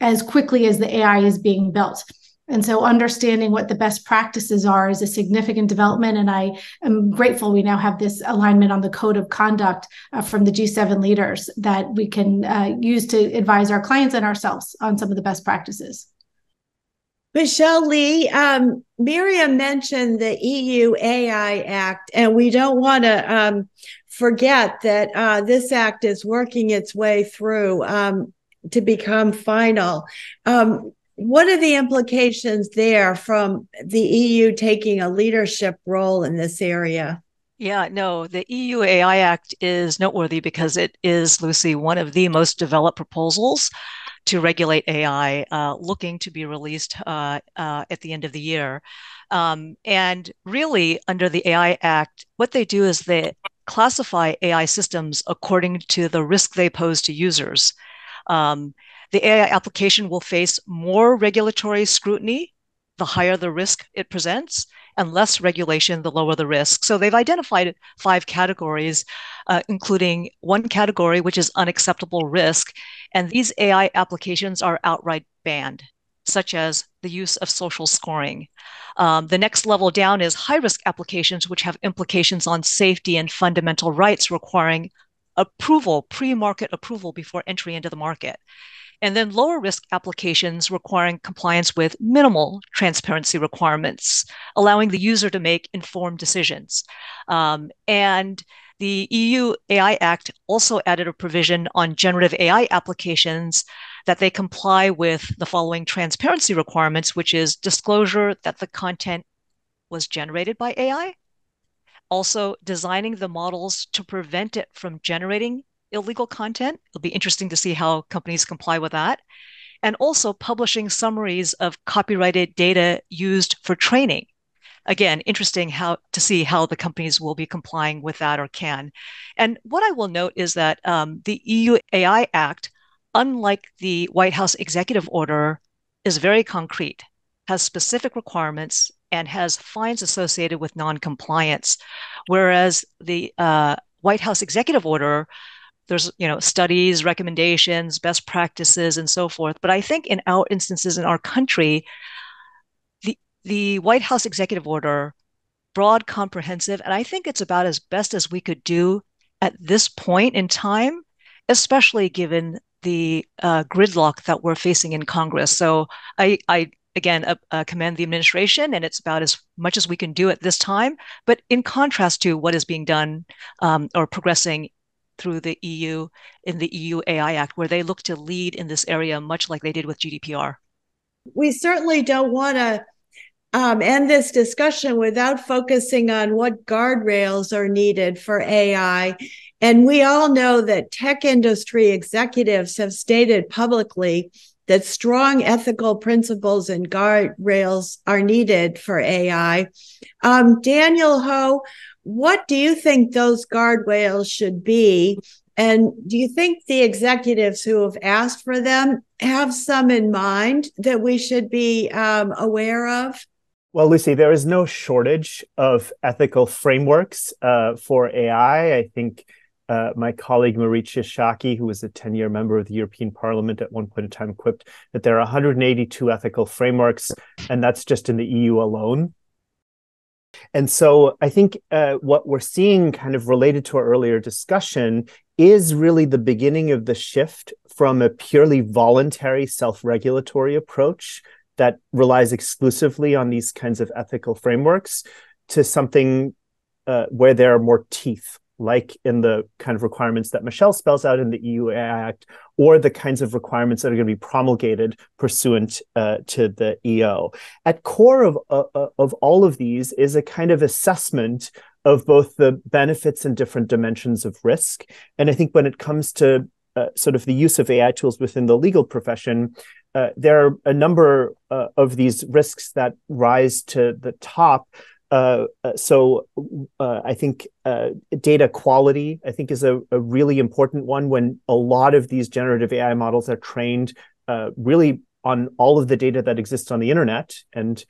as quickly as the ai is being built and so understanding what the best practices are is a significant development. And I am grateful we now have this alignment on the code of conduct uh, from the G7 leaders that we can uh, use to advise our clients and ourselves on some of the best practices. Michelle Lee, um, Miriam mentioned the EU AI Act, and we don't want to um, forget that uh, this act is working its way through um, to become final. Um, what are the implications there from the EU taking a leadership role in this area? Yeah, no, the EU AI Act is noteworthy because it is, Lucy, one of the most developed proposals to regulate AI, uh, looking to be released uh, uh, at the end of the year. Um, and really, under the AI Act, what they do is they classify AI systems according to the risk they pose to users. Um, the AI application will face more regulatory scrutiny the higher the risk it presents, and less regulation the lower the risk. So they've identified five categories, uh, including one category, which is unacceptable risk. And these AI applications are outright banned, such as the use of social scoring. Um, the next level down is high risk applications, which have implications on safety and fundamental rights requiring approval, pre market approval before entry into the market and then lower risk applications requiring compliance with minimal transparency requirements, allowing the user to make informed decisions. Um, and the EU AI Act also added a provision on generative AI applications that they comply with the following transparency requirements, which is disclosure that the content was generated by AI, also designing the models to prevent it from generating illegal content. It'll be interesting to see how companies comply with that. And also publishing summaries of copyrighted data used for training. Again, interesting how to see how the companies will be complying with that or can. And what I will note is that um, the EU AI Act, unlike the White House executive order, is very concrete, has specific requirements, and has fines associated with non-compliance. Whereas the uh, White House executive order there's you know studies recommendations best practices and so forth but i think in our instances in our country the the white house executive order broad, comprehensive, and I think it's about as best as we could do at this point in time, especially given the uh, gridlock that we're facing in Congress. So I, I again uh, uh, commend the administration, and it's about as much as we can do at this time. But in contrast to what is being done um, or progressing through the EU in the EU AI Act, where they look to lead in this area, much like they did with GDPR. We certainly don't want to um, end this discussion without focusing on what guardrails are needed for AI. And we all know that tech industry executives have stated publicly that strong ethical principles and guardrails are needed for AI. Um, Daniel Ho, what do you think those guardrails should be? And do you think the executives who have asked for them have some in mind that we should be um, aware of? Well, Lucy, there is no shortage of ethical frameworks uh, for AI. I think uh, my colleague Marietje Schaake, who was a 10 year member of the European Parliament at one point in time, quipped that there are 182 ethical frameworks, and that's just in the EU alone. And so I think uh, what we're seeing, kind of related to our earlier discussion, is really the beginning of the shift from a purely voluntary self regulatory approach that relies exclusively on these kinds of ethical frameworks to something uh, where there are more teeth like in the kind of requirements that Michelle spells out in the EU Act, or the kinds of requirements that are going to be promulgated pursuant uh, to the EO. At core of uh, uh, of all of these is a kind of assessment of both the benefits and different dimensions of risk. And I think when it comes to uh, sort of the use of AI tools within the legal profession, uh, there are a number uh, of these risks that rise to the top uh, uh, so uh, I think uh, data quality, I think, is a, a, really important one when a lot of these generative AI models are trained uh, really on all of the data that exists on the internet. And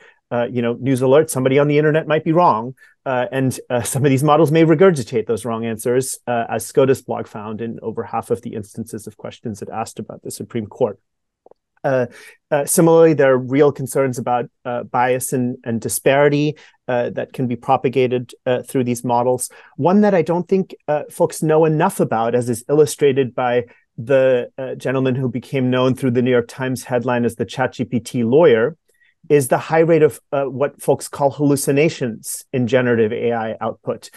you know, news alert: somebody on the internet might be wrong, and [laughs] some of these models may regurgitate those wrong answers, as SCOTUSblog found in over half of the instances of questions it asked about the Supreme Court. Uh, uh, similarly, there are real concerns about uh, bias and, and disparity uh, that can be propagated uh, through these models. One that I don't think uh, folks know enough about, as is illustrated by the gentleman who became known through the New York Times headline as the ChatGPT lawyer, is the high rate of what folks call hallucinations in generative AI output.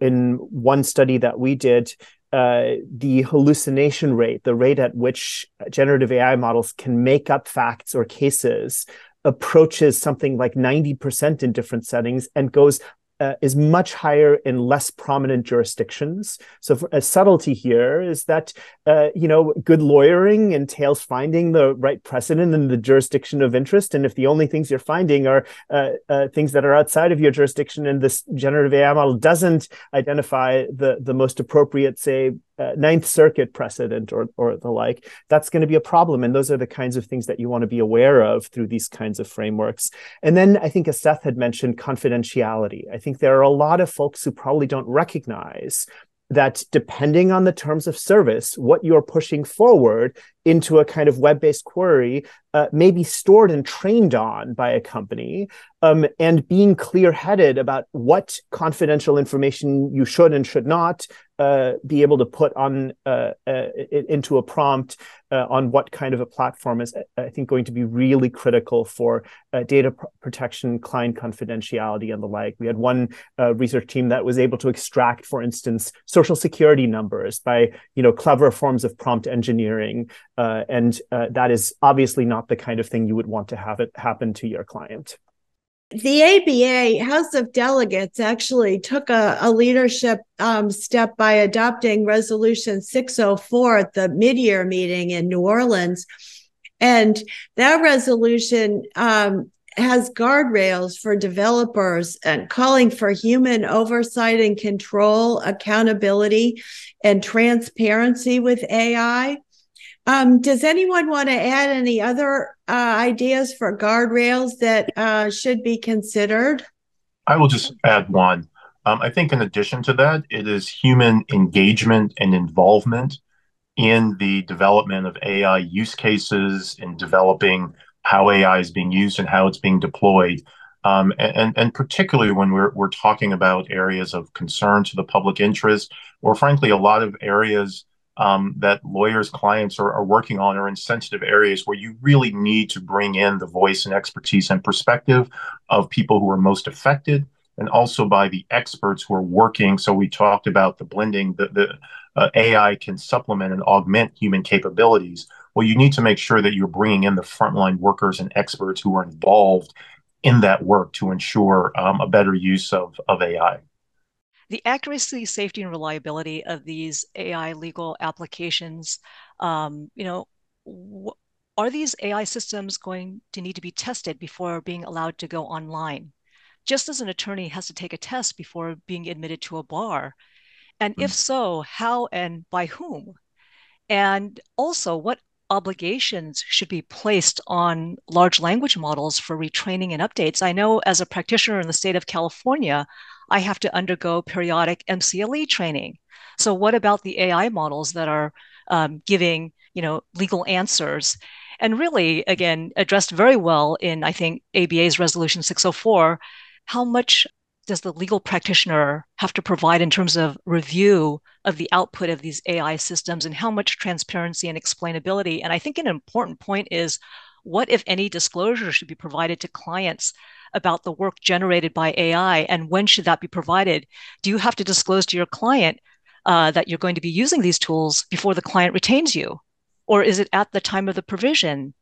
in one study that we did, uh, the hallucination rate, the rate at which generative AI models can make up facts or cases, approaches something like 90% in different settings and goes uh, is much higher in less prominent jurisdictions. So for, a subtlety here is that uh, you know good lawyering entails finding the right precedent in the jurisdiction of interest, and if the only things you're finding are uh, uh things that are outside of your jurisdiction, and this generative AI model doesn't identify the the most appropriate, say, uh, Ninth Circuit precedent or or the like, that's going to be a problem. And those are the kinds of things that you want to be aware of through these kinds of frameworks. And then I think, as Seth had mentioned, confidentiality. I think there are a lot of folks who probably don't recognize that depending on the terms of service, what you're pushing forward into a kind of web-based query uh, may be stored and trained on by a company um, and being clear-headed about what confidential information you should and should not uh, be able to put on uh, uh into a prompt uh, on what kind of a platform is i think going to be really critical for uh, data pr- protection client confidentiality and the like we had one research team that was able to extract for instance social security numbers by you know clever forms of prompt engineering uh, and uh, that is obviously not the kind of thing you would want to have it happen to your client. The ABA House of Delegates actually took a, a leadership um, step by adopting Resolution 604 at the mid year meeting in New Orleans. And that resolution um, has guardrails for developers and calling for human oversight and control, accountability, and transparency with AI. Um, does anyone want to add any other uh, ideas for guardrails that uh, should be considered? I will just add one. Um, I think, in addition to that, it is human engagement and involvement in the development of AI use cases, in developing how AI is being used and how it's being deployed. Um, and, and particularly when we're, we're talking about areas of concern to the public interest, or frankly, a lot of areas um, that lawyers, clients are, are working on are in sensitive areas where you really need to bring in the voice and expertise and perspective of people who are most affected and also by the experts who are working. So we talked about the blending, the, the uh, AI can supplement and augment human capabilities. Well, you need to make sure that you're bringing in the frontline workers and experts who are involved in that work to ensure um, a better use of, of AI. The accuracy, safety, and reliability of these AI legal applications, um, you know, wh- are these AI systems going to need to be tested before being allowed to go online? Just as an attorney has to take a test before being admitted to a bar. And mm. if so, how and by whom? And also, what obligations should be placed on large language models for retraining and updates. I know as a practitioner in the state of California, I have to undergo periodic MCLE training. So what about the AI models that are um, giving, you know, legal answers? And really, again, addressed very well in, I think, ABA's Resolution 604, how much does the legal practitioner have to provide in terms of review of the output of these AI systems and how much transparency and explainability? And I think an important point is what, if any, disclosure should be provided to clients about the work generated by AI and when should that be provided? Do you have to disclose to your client uh, that you're going to be using these tools before the client retains you? Or is it at the time of the provision?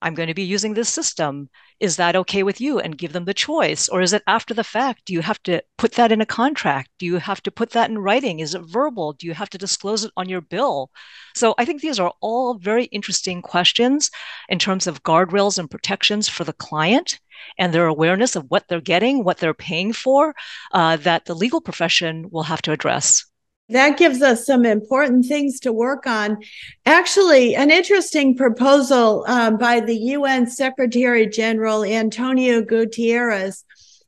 I'm going to be using this system. Is that okay with you? And give them the choice. Or is it after the fact? Do you have to put that in a contract? Do you have to put that in writing? Is it verbal? Do you have to disclose it on your bill? So I think these are all very interesting questions in terms of guardrails and protections for the client and their awareness of what they're getting, what they're paying for, uh, that the legal profession will have to address that gives us some important things to work on. Actually, an interesting proposal um, by the UN Secretary General Antonio Guterres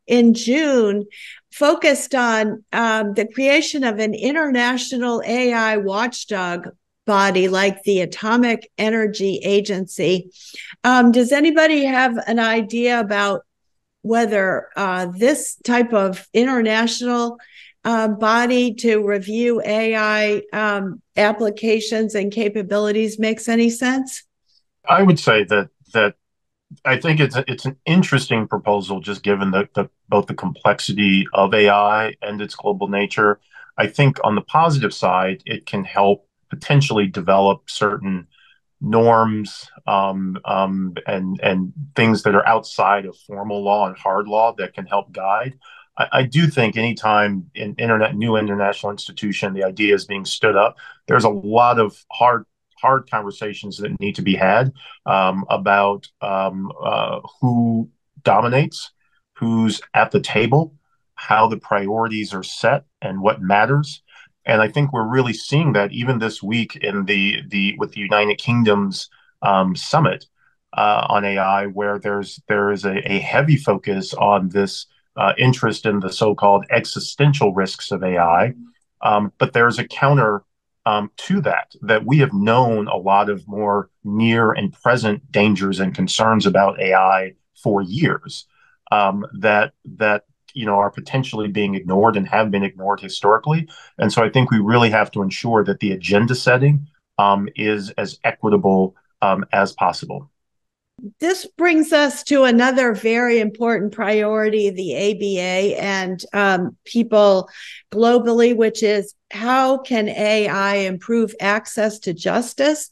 in June focused on um, the creation of an international AI watchdog body like the Atomic Energy Agency. Um, does anybody have an idea about whether uh, this type of international uh, body to review AI um, applications and capabilities makes any sense? I would say that that I think it's it's an interesting proposal, just given the, the both the complexity of AI and its global nature. I think on the positive side, it can help potentially develop certain norms um, um, and and things that are outside of formal law and hard law that can help guide. I, I do think anytime an internet new international institution the idea is being stood up, there's a lot of hard hard conversations that need to be had um, about um, uh, who dominates, who's at the table, how the priorities are set, and what matters. And I think we're really seeing that even this week in the the with the United Kingdom's um, summit uh, on AI, where there's there is a, a heavy focus on this uh, interest in the so-called existential risks of AI. Um, but there's a counter um, to that, that we have known a lot of more near and present dangers and concerns about AI for years um, that that you know are potentially being ignored and have been ignored historically. And so I think we really have to ensure that the agenda setting um, is as equitable um, as possible this brings us to another very important priority the ABA and um, people globally, which is how can AI improve access to justice?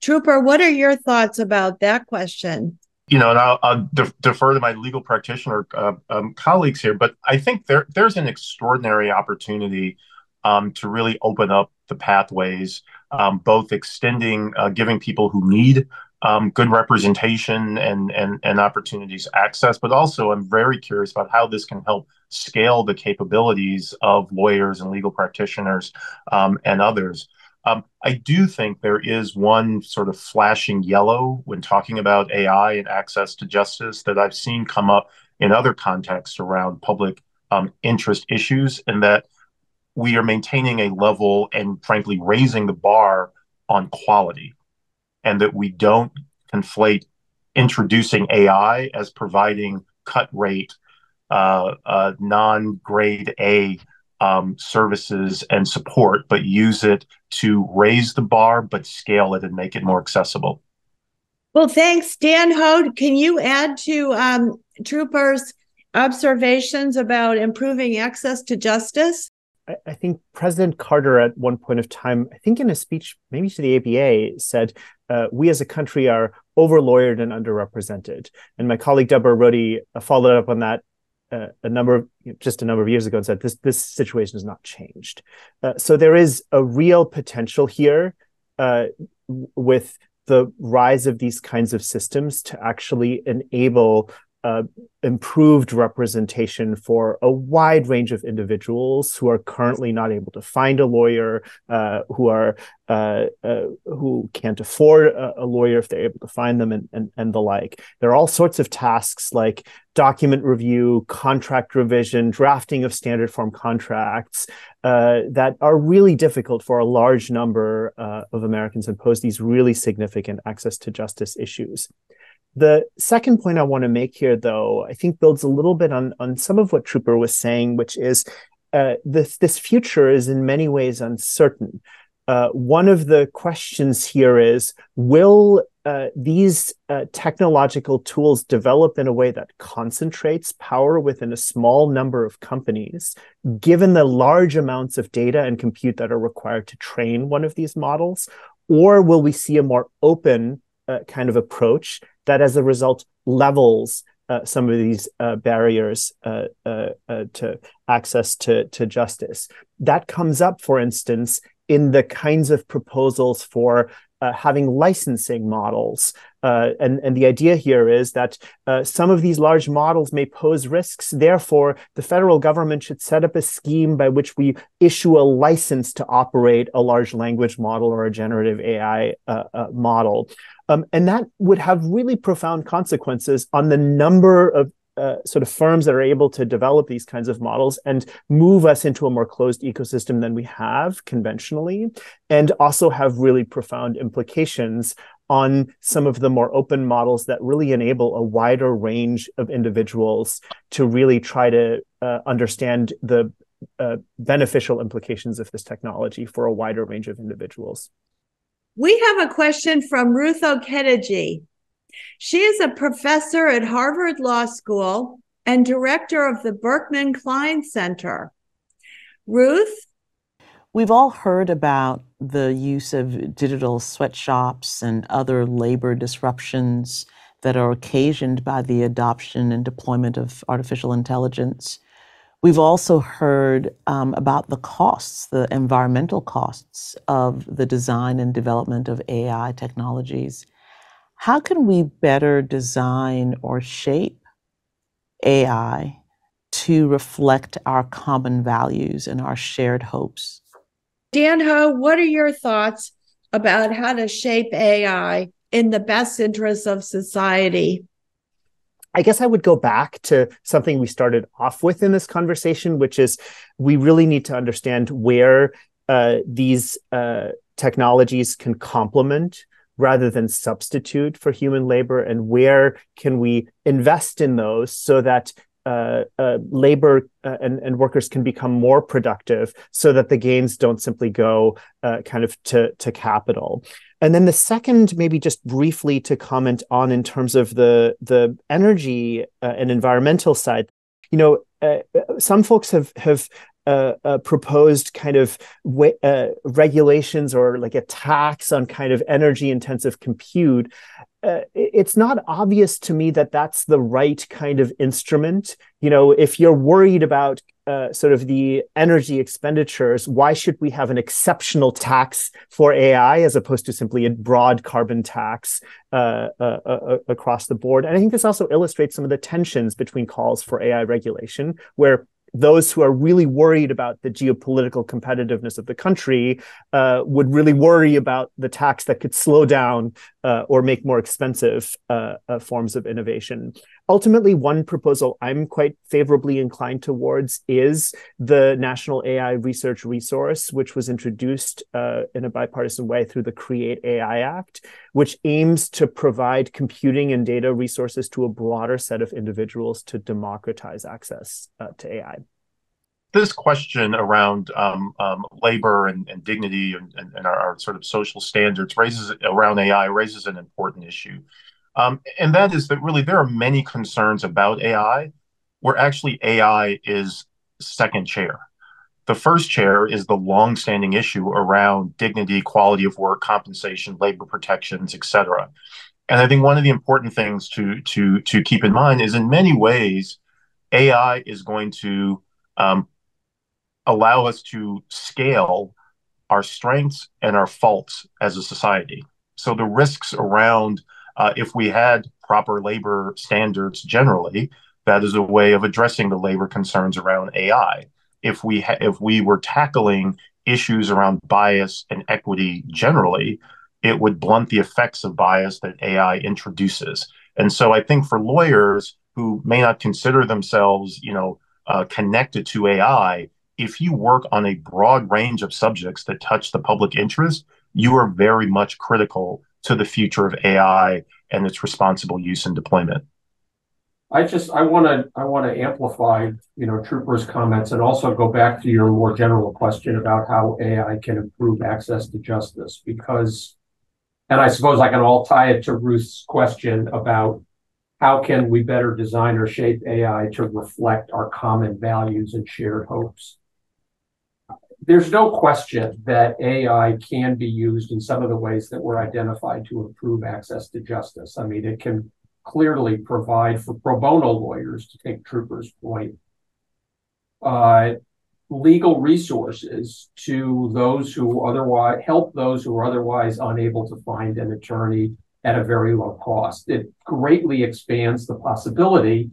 Trooper, what are your thoughts about that question? You know, and I'll, I'll defer to my legal practitioner uh, um, colleagues here, but I think there there's an extraordinary opportunity um, to really open up the pathways, um, both extending, uh, giving people who need um, good representation and, and, and opportunities access, but also I'm very curious about how this can help scale the capabilities of lawyers and legal practitioners um, and others. Um, I do think there is one sort of flashing yellow when talking about AI and access to justice that I've seen come up in other contexts around public um, interest issues, and that we are maintaining a level and frankly raising the bar on quality and that we don't conflate introducing AI as providing cut rate uh, uh, non-grade A um, services and support, but use it to raise the bar, but scale it and make it more accessible. Well, thanks, Dan Ho. Can you add to um, Trooper's observations about improving access to justice? I, think President Carter, at one point of time, I think in a speech, maybe to the ABA, said, uh, "We as a country are over-lawyered and underrepresented." And my colleague Deborah Rhode uh, followed up on that uh, a number of just a number of years ago and said this this situation has not changed. Uh, so there is a real potential here uh, with the rise of these kinds of systems to actually enable uh, improved representation for a wide range of individuals who are currently not able to find a lawyer, uh, who are uh, uh, who can't afford a, a, lawyer if they're able to find them, and, and and the like. There are all sorts of tasks like document review, contract revision, drafting of standard form contracts uh, that are really difficult for a large number uh, of Americans and pose these really significant access to justice issues. The second point I want to make here, though, I think builds a little bit on, on some of what Trooper was saying, which is uh, this, this future is in many ways uncertain. Uh, one of the questions here is Will uh, these uh, technological tools develop in a way that concentrates power within a small number of companies, given the large amounts of data and compute that are required to train one of these models? Or will we see a more open uh, kind of approach that as a result levels uh, some of these uh, barriers uh, uh, uh, to access to, to justice. That comes up, for instance, in the kinds of proposals for uh, having licensing models. And, and the idea here is that some of these large models may pose risks. Therefore, the federal government should set up a scheme by which we issue a license to operate a large language model or a generative AI model. Um, and that would have really profound consequences on the number of uh, sort of firms that are able to develop these kinds of models and move us into a more closed ecosystem than we have conventionally, and also have really profound implications on some of the more open models that really enable a wider range of individuals to really try to uh, understand the uh, beneficial implications of this technology for a wider range of individuals. We have a question from Ruth Okediji. She is a professor at Harvard Law School and director of the Berkman Klein Center. Ruth? We've all heard about the use of digital sweatshops and other labor disruptions that are occasioned by the adoption and deployment of artificial intelligence. We've also heard um, about the costs, the environmental costs of the design and development of AI technologies. How can we better design or shape AI to reflect our common values and our shared hopes? Dan Ho, what are your thoughts about how to shape AI in the best interests of society? I guess I would go back to something we started off with in this conversation, which is we really need to understand where uh, these uh, technologies can complement rather than substitute for human labor, and where can we invest in those so that uh, uh, labor uh, and, and workers can become more productive so that the gains don't simply go uh, kind of to, to capital. And then the second, maybe just briefly to comment on in terms of the the energy uh, and environmental side. You know, uh, some folks have have uh, uh, proposed kind of uh, regulations or like a tax on kind of energy intensive compute. Uh, it's not obvious to me that that's the right kind of instrument. You know, if you're worried about uh, sort of the energy expenditures, why should we have an exceptional tax for AI as opposed to simply a broad carbon tax uh, uh, uh, across the board? And I think this also illustrates some of the tensions between calls for AI regulation, where those who are really worried about the geopolitical competitiveness of the country uh, would really worry about the tax that could slow down uh, or make more expensive uh, uh, forms of innovation. Ultimately, one proposal I'm quite favorably inclined towards is the National AI Research Resource, which was introduced uh, in a bipartisan way through the Create AI Act, which aims to provide computing and data resources to a broader set of individuals to democratize access uh, to AI this question around um, um, labor and, and dignity and, and, our, our, sort of social standards raises around AI raises an important issue, um, and that is that really there are many concerns about AI, where actually AI is second chair. The first chair is the long-standing issue around dignity, quality of work, compensation, labor protections, et cetera. And I think one of the important things to to to keep in mind is in many ways, AI is going to um, allow us to scale our strengths and our faults as a society. So the risks around uh, if we had proper labor standards generally, that is a way of addressing the labor concerns around AI. If we ha- if we were tackling issues around bias and equity generally, it would blunt the effects of bias that AI introduces. And so I think for lawyers who may not consider themselves, you know, uh, connected to AI, if you work on a broad range of subjects that touch the public interest, you are very much critical to the future of AI and its responsible use and deployment. I just I want to I want to amplify you know Trooper's comments and also go back to your more general question about how AI can improve access to justice because and I suppose I can all tie it to Ruth's question about how can we better design or shape AI to reflect our common values and shared hopes there's no question that AI can be used in some of the ways that were identified to improve access to justice. I mean, it can clearly provide for pro bono lawyers, to take Trooper's point, uh, legal resources to those who otherwise help those who are otherwise unable to find an attorney at a very low cost. It greatly expands the possibility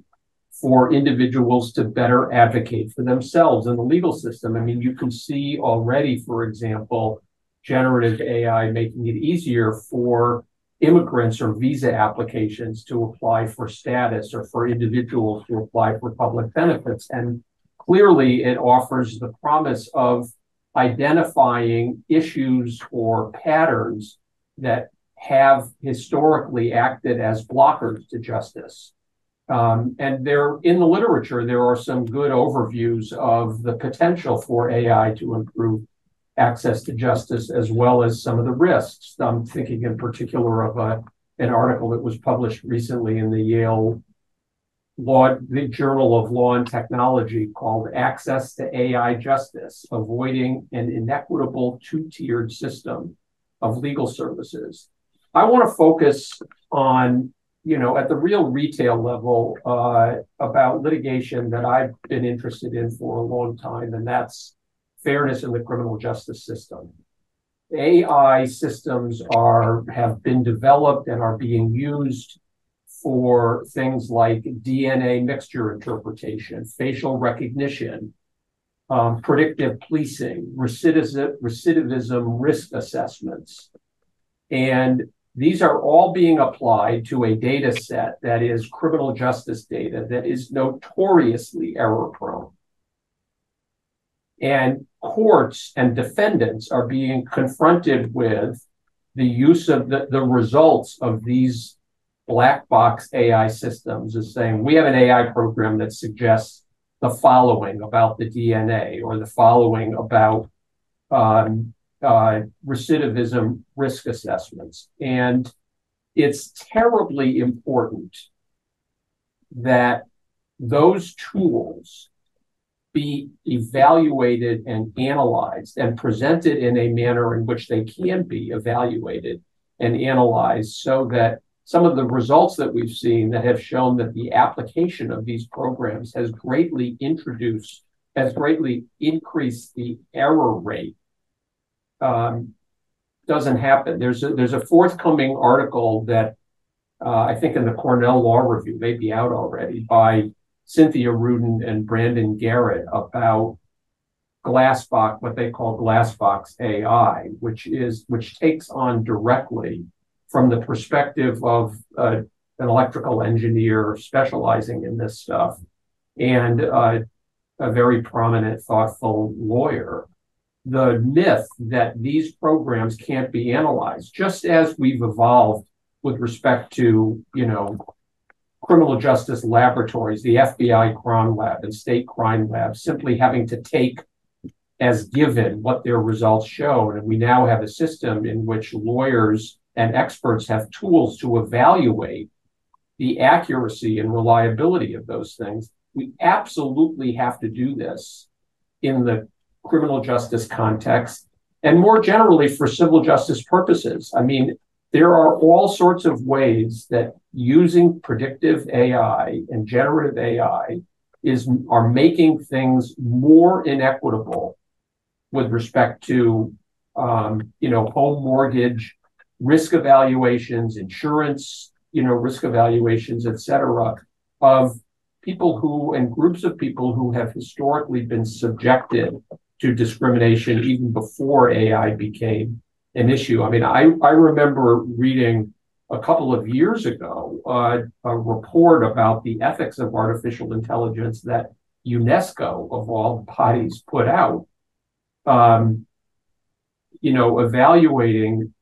for individuals to better advocate for themselves in the legal system. I mean, you can see already, for example, generative AI making it easier for immigrants or visa applications to apply for status or for individuals to apply for public benefits. And clearly, it offers the promise of identifying issues or patterns that have historically acted as blockers to justice. Um, and there, in the literature, there are some good overviews of the potential for AI to improve access to justice, as well as some of the risks. I'm thinking in particular of a, an article that was published recently in the Yale Law, the Journal of Law and Technology, called "Access to AI Justice: Avoiding an Inequitable Two-Tiered System of Legal Services." I want to focus on you know, at the real retail level, uh, about litigation that I've been interested in for a long time, and that's fairness in the criminal justice system. AI systems are have been developed and are being used for things like DNA mixture interpretation, facial recognition, um, predictive policing, recidivism, recidivism risk assessments. And these are all being applied to a data set that is criminal justice data that is notoriously error prone. And courts and defendants are being confronted with the use of the, the results of these black box AI systems as saying, we have an AI program that suggests the following about the DNA or the following about um, uh, recidivism risk assessments. And it's terribly important that those tools be evaluated and analyzed and presented in a manner in which they can be evaluated and analyzed so that some of the results that we've seen that have shown that the application of these programs has greatly introduced, has greatly increased the error rate um, doesn't happen. There's a, there's a forthcoming article that uh, I think in the Cornell Law Review may be out already by Cynthia Rudin and Brandon Garrett about Glassbox, what they call Glassbox AI, which is which takes on directly from the perspective of uh, an electrical engineer specializing in this stuff and uh, a very prominent, thoughtful lawyer. The myth that these programs can't be analyzed, just as we've evolved with respect to, you know, criminal justice laboratories, the FBI crime lab and state crime lab, simply having to take as given what their results show. And we now have a system in which lawyers and experts have tools to evaluate the accuracy and reliability of those things. We absolutely have to do this in the criminal justice context and more generally for civil justice purposes. I mean, there are all sorts of ways that using predictive AI and generative AI is are making things more inequitable with respect to um, you know home mortgage risk evaluations, insurance, you know, risk evaluations, et cetera, of people who and groups of people who have historically been subjected to discrimination even before AI became an issue. I mean, I, I remember reading a couple of years ago uh, a report about the ethics of artificial intelligence that UNESCO, of all bodies, put out. Um, you know, evaluating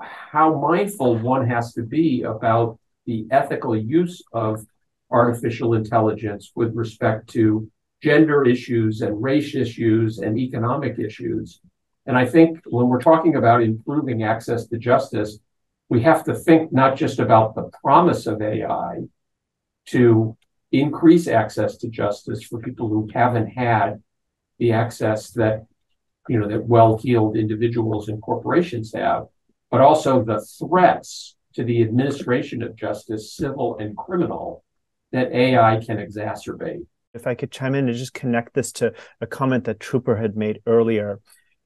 how mindful one has to be about the ethical use of artificial intelligence with respect to gender issues and race issues and economic issues. And I think when we're talking about improving access to justice, we have to think not just about the promise of AI to increase access to justice for people who haven't had the access that you know that well-heeled individuals and corporations have, but also the threats to the administration of justice, civil and criminal, that AI can exacerbate. If I could chime in and just connect this to a comment that Trooper had made earlier,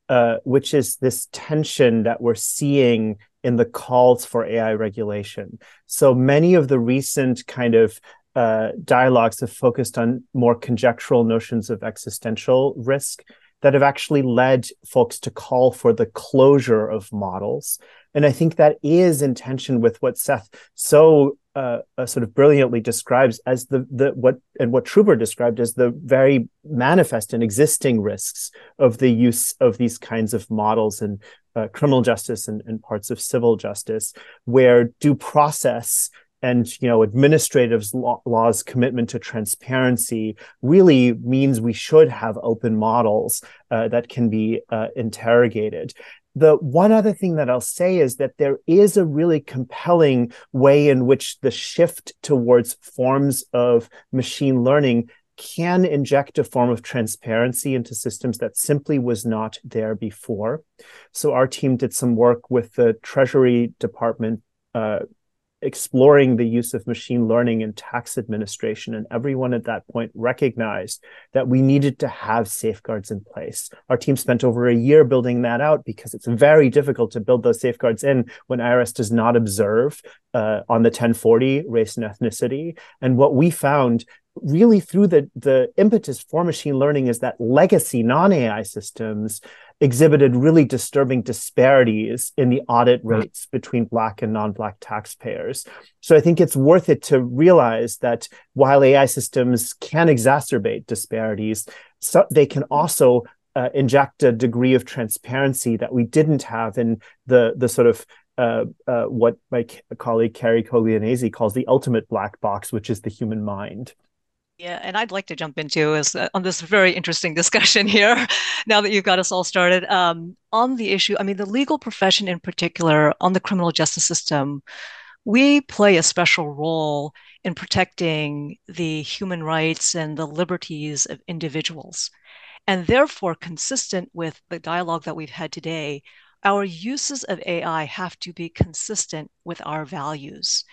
uh, which is this tension that we're seeing in the calls for AI regulation. So many of the recent kind of uh, dialogues have focused on more conjectural notions of existential risk that have actually led folks to call for the closure of models. And I think that is in tension with what Seth so uh, uh, sort of brilliantly describes as the the what and what Trooper described as the very manifest and existing risks of the use of these kinds of models in uh, criminal justice and, and parts of civil justice, where due process and you know administrative law, laws commitment to transparency really means we should have open models uh, that can be uh, interrogated the one other thing that I'll say is that there is a really compelling way in which the shift towards forms of machine learning can inject a form of transparency into systems that simply was not there before. So, our team did some work with the Treasury Department uh, exploring the use of machine learning in tax administration. And everyone at that point recognized that we needed to have safeguards in place. Our team spent over a year building that out because it's very difficult to build those safeguards in when IRS does not observe uh, on the 1040 race and ethnicity. And what we found really through the, the impetus for machine learning is that legacy non-AI systems exhibited really disturbing disparities in the audit rates between Black and non Black taxpayers. So I think it's worth it to realize that while AI systems can exacerbate disparities, so they can also uh, inject a degree of transparency that we didn't have in the, the sort of uh, uh, what my colleague Cary Coglianese calls the ultimate black box, which is the human mind. Yeah, and I'd like to jump into is uh, on this very interesting discussion [laughs] here. now that you've got us all started um, on the issue, I mean, the legal profession in particular, on the criminal justice system, we play a special role in protecting the human rights and the liberties of individuals, and therefore, consistent with the dialogue that we've had today, our uses of AI have to be consistent with our values.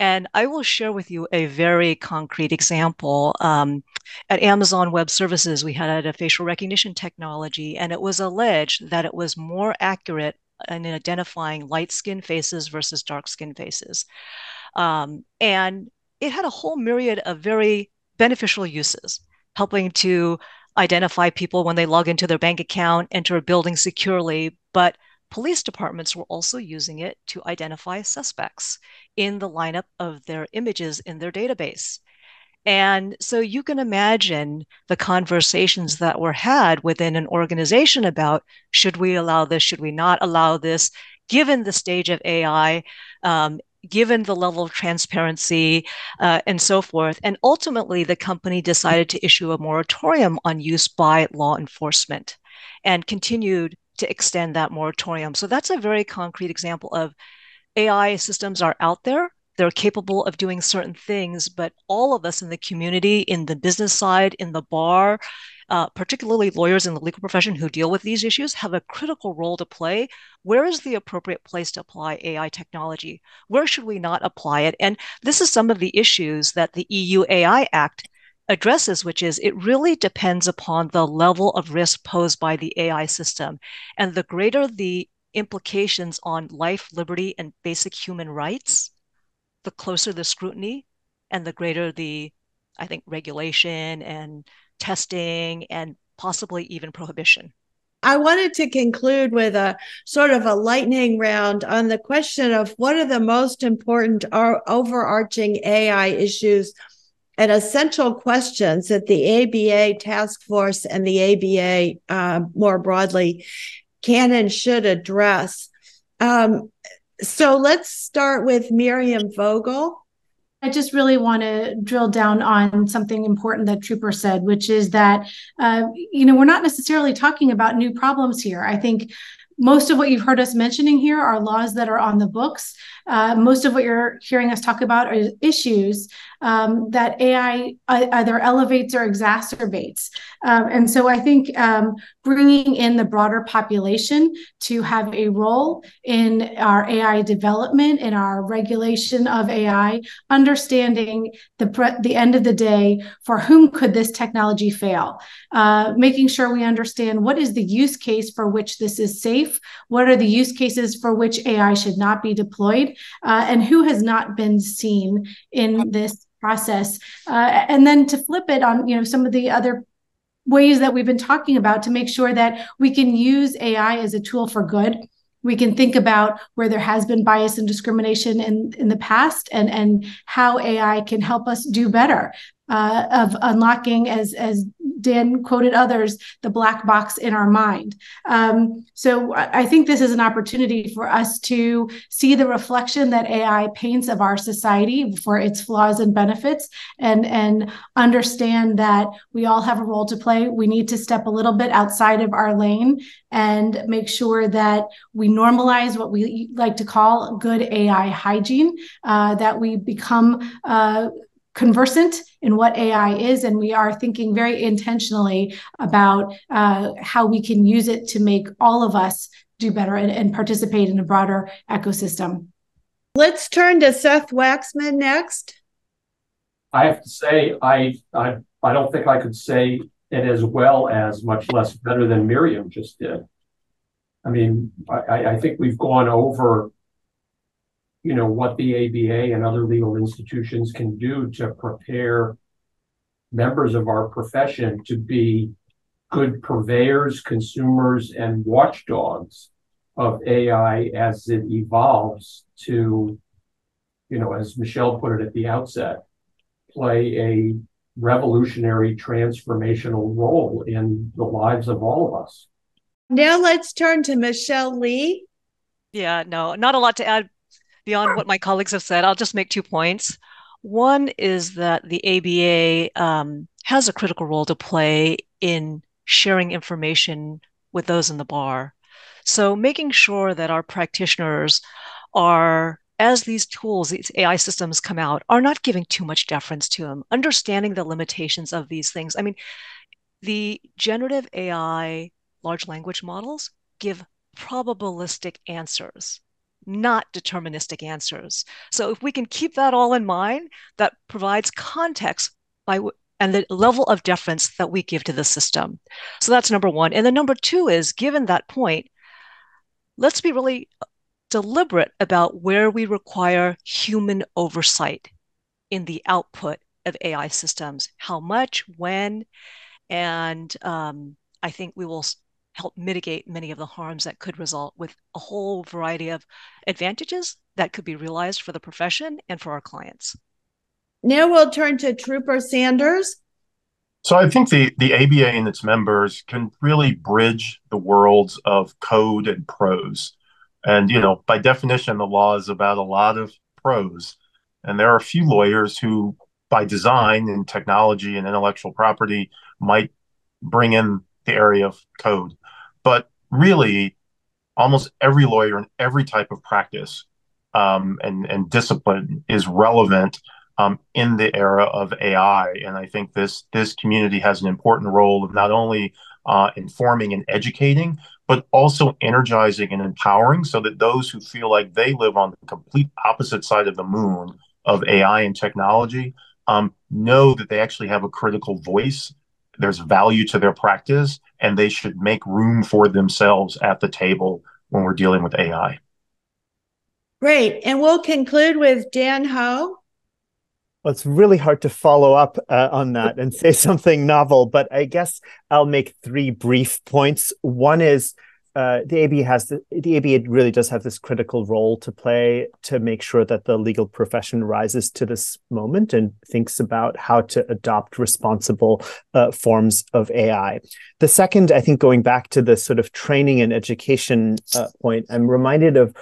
And I will share with you a very concrete example. Um, at Amazon Web Services, we had a facial recognition technology, and it was alleged that it was more accurate in identifying light skin faces versus dark skin faces. Um, and it had a whole myriad of very beneficial uses, helping to identify people when they log into their bank account, enter a building securely. But police departments were also using it to identify suspects in the lineup of their images in their database. And so you can imagine the conversations that were had within an organization about should we allow this, should we not allow this, given the stage of AI, um, given the level of transparency, uh, and so forth. And ultimately, the company decided to issue a moratorium on use by law enforcement and continued to extend that moratorium. So that's a very concrete example of AI systems are out there they're capable of doing certain things, but all of us in the community, in the business side, in the bar, uh, particularly lawyers in the legal profession who deal with these issues, have a critical role to play. Where is the appropriate place to apply AI technology? Where should we not apply it? And this is some of the issues that the EU AI Act addresses, which is it really depends upon the level of risk posed by the AI system. And the greater the implications on life, liberty, and basic human rights, the closer the scrutiny and the greater the, I think, regulation and testing and possibly even prohibition. I wanted to conclude with a sort of a lightning round on the question of what are the most important or overarching AI issues and essential questions that the ABA task force and the ABA uh, more broadly can and should address. Um, so let's start with Miriam Vogel. I just really want to drill down on something important that Trooper said, which is that, uh, you know, we're not necessarily talking about new problems here. I think most of what you've heard us mentioning here are laws that are on the books. Uh, most of what you're hearing us talk about are issues um, that AI either elevates or exacerbates. Um, and so I think um, bringing in the broader population to have a role in our AI development, in our regulation of AI, understanding the, the end of the day, for whom could this technology fail? Uh, making sure we understand what is the use case for which this is safe, what are the use cases for which AI should not be deployed, uh, and who has not been seen in this process. Uh, and then to flip it on, you know, some of the other ways that we've been talking about to make sure that we can use AI as a tool for good. We can think about where there has been bias and discrimination in, in the past and, and how AI can help us do better uh, of unlocking, as, as Dan quoted others, the black box in our mind. Um, so I think this is an opportunity for us to see the reflection that AI paints of our society for its flaws and benefits and, and understand that we all have a role to play. We need to step a little bit outside of our lane and make sure that we normalize what we like to call good AI hygiene, uh, that we become uh, conversant in what AI is, and we are thinking very intentionally about uh, how we can use it to make all of us do better and, and participate in a broader ecosystem. Let's turn to Seth Waxman next. I have to say, I, I I don't think I could say it as well as, much less better than Miriam just did. I mean, I, I think we've gone over you know, what the ABA and other legal institutions can do to prepare members of our profession to be good purveyors, consumers, and watchdogs of AI as it evolves to, you know, as Michelle put it at the outset, play a revolutionary transformational role in the lives of all of us. Now let's turn to Michelle Lee. Yeah, no, not a lot to add beyond what my colleagues have said, I'll just make two points. One is that the ABA um, has a critical role to play in sharing information with those in the bar. So making sure that our practitioners are, as these tools, these AI systems come out, are not giving too much deference to them, understanding the limitations of these things. I mean, the generative AI large language models give probabilistic answers not deterministic answers. So if we can keep that all in mind, that provides context by w- and the level of deference that we give to the system. So that's number one. And then number two is given that point, let's be really deliberate about where we require human oversight in the output of AI systems. How much, when, and um, I think we will help mitigate many of the harms that could result with a whole variety of advantages that could be realized for the profession and for our clients. Now we'll turn to Trooper Sanders. So I think the, the ABA and its members can really bridge the worlds of code and prose. And, you know, by definition, the law is about a lot of prose. And there are a few lawyers who, by design and technology and intellectual property, might bring in the area of code. But really, almost every lawyer in every type of practice um, and, and discipline is relevant um, in the era of AI. And I think this this community has an important role of not only uh, informing and educating, but also energizing and empowering so that those who feel like they live on the complete opposite side of the moon of AI and technology um, know that they actually have a critical voice. There's value to their practice, and they should make room for themselves at the table when we're dealing with AI. Great. And we'll conclude with Dan Ho. Well, it's really hard to follow up uh, on that and say [laughs] something novel, but I guess I'll make three brief points. One is uh, the ABA has the, the ABA really does have this critical role to play to make sure that the legal profession rises to this moment and thinks about how to adopt responsible uh, forms of AI. The second, I think, going back to the sort of training and education uh, point, I'm reminded of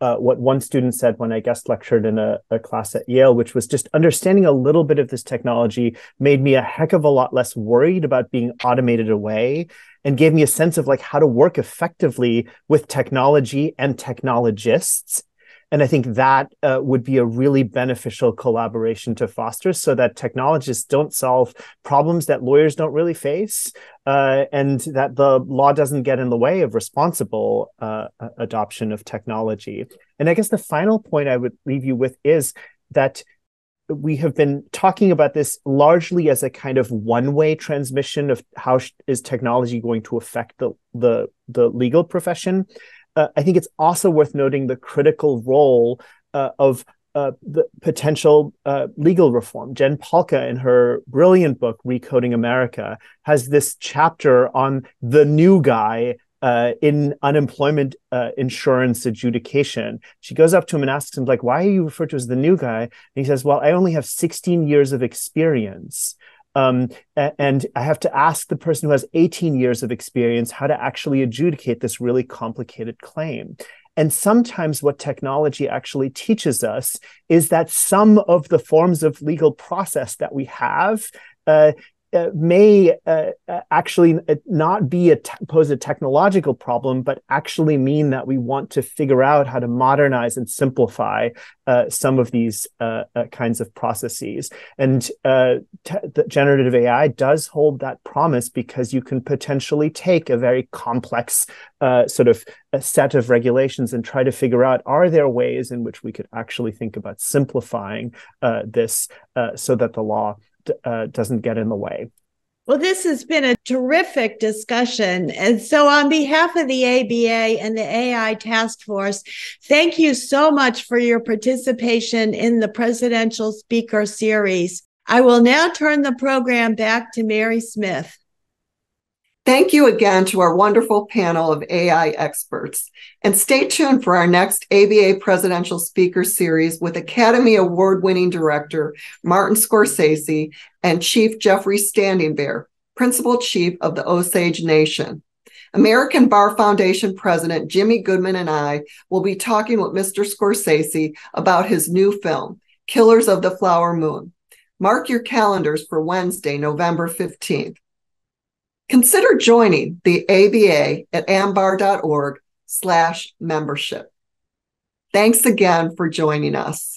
uh, what one student said when I guest lectured in a, a, class at Yale, which was just understanding a little bit of this technology made me a heck of a lot less worried about being automated away and gave me a sense of like how to work effectively with technology and technologists and I think that uh, would be a really beneficial collaboration to foster so that technologists don't solve problems that lawyers don't really face uh, and that the law doesn't get in the way of responsible uh, adoption of technology. And I guess the final point I would leave you with is that we have been talking about this largely as a kind of one-way transmission of how is technology going to affect the the, the legal profession uh, I think it's also worth noting the critical role uh, of uh, the potential uh, legal reform. Jen Pahlka, in her brilliant book Recoding America, has this chapter on the new guy uh, in unemployment uh, insurance adjudication. She goes up to him and asks him, like, why are you referred to as the new guy? And he says, well, I only have 16 years of experience. Um, and I have to ask the person who has 18 years of experience how to actually adjudicate this really complicated claim. And sometimes what technology actually teaches us is that some of the forms of legal process that we have uh, uh, may uh, uh actually uh, not be a te- pose a technological problem, but actually mean that we want to figure out how to modernize and simplify uh, some of these kinds of processes. And te- the generative AI does hold that promise because you can potentially take a very complex sort of set of regulations and try to figure out are there ways in which we could actually think about simplifying this so that the law uh, doesn't get in the way. Well, this has been a terrific discussion. And so, on behalf of the ABA and the AI Task Force, thank you so much for your participation in the Presidential Speaker Series. I will now turn the program back to Mary Smith. Thank you again to our wonderful panel of AI experts. And stay tuned for our next ABA Presidential Speaker Series with Academy Award winning director Martin Scorsese and Chief Jeffrey Standing Bear, Principal Chief of the Osage Nation. American Bar Foundation President Jimmy Goodman and I will be talking with Mr. Scorsese about his new film, Killers of the Flower Moon. Mark your calendars for Wednesday, November 15th. Consider joining the ABA at ambar.org slash membership. Thanks again for joining us.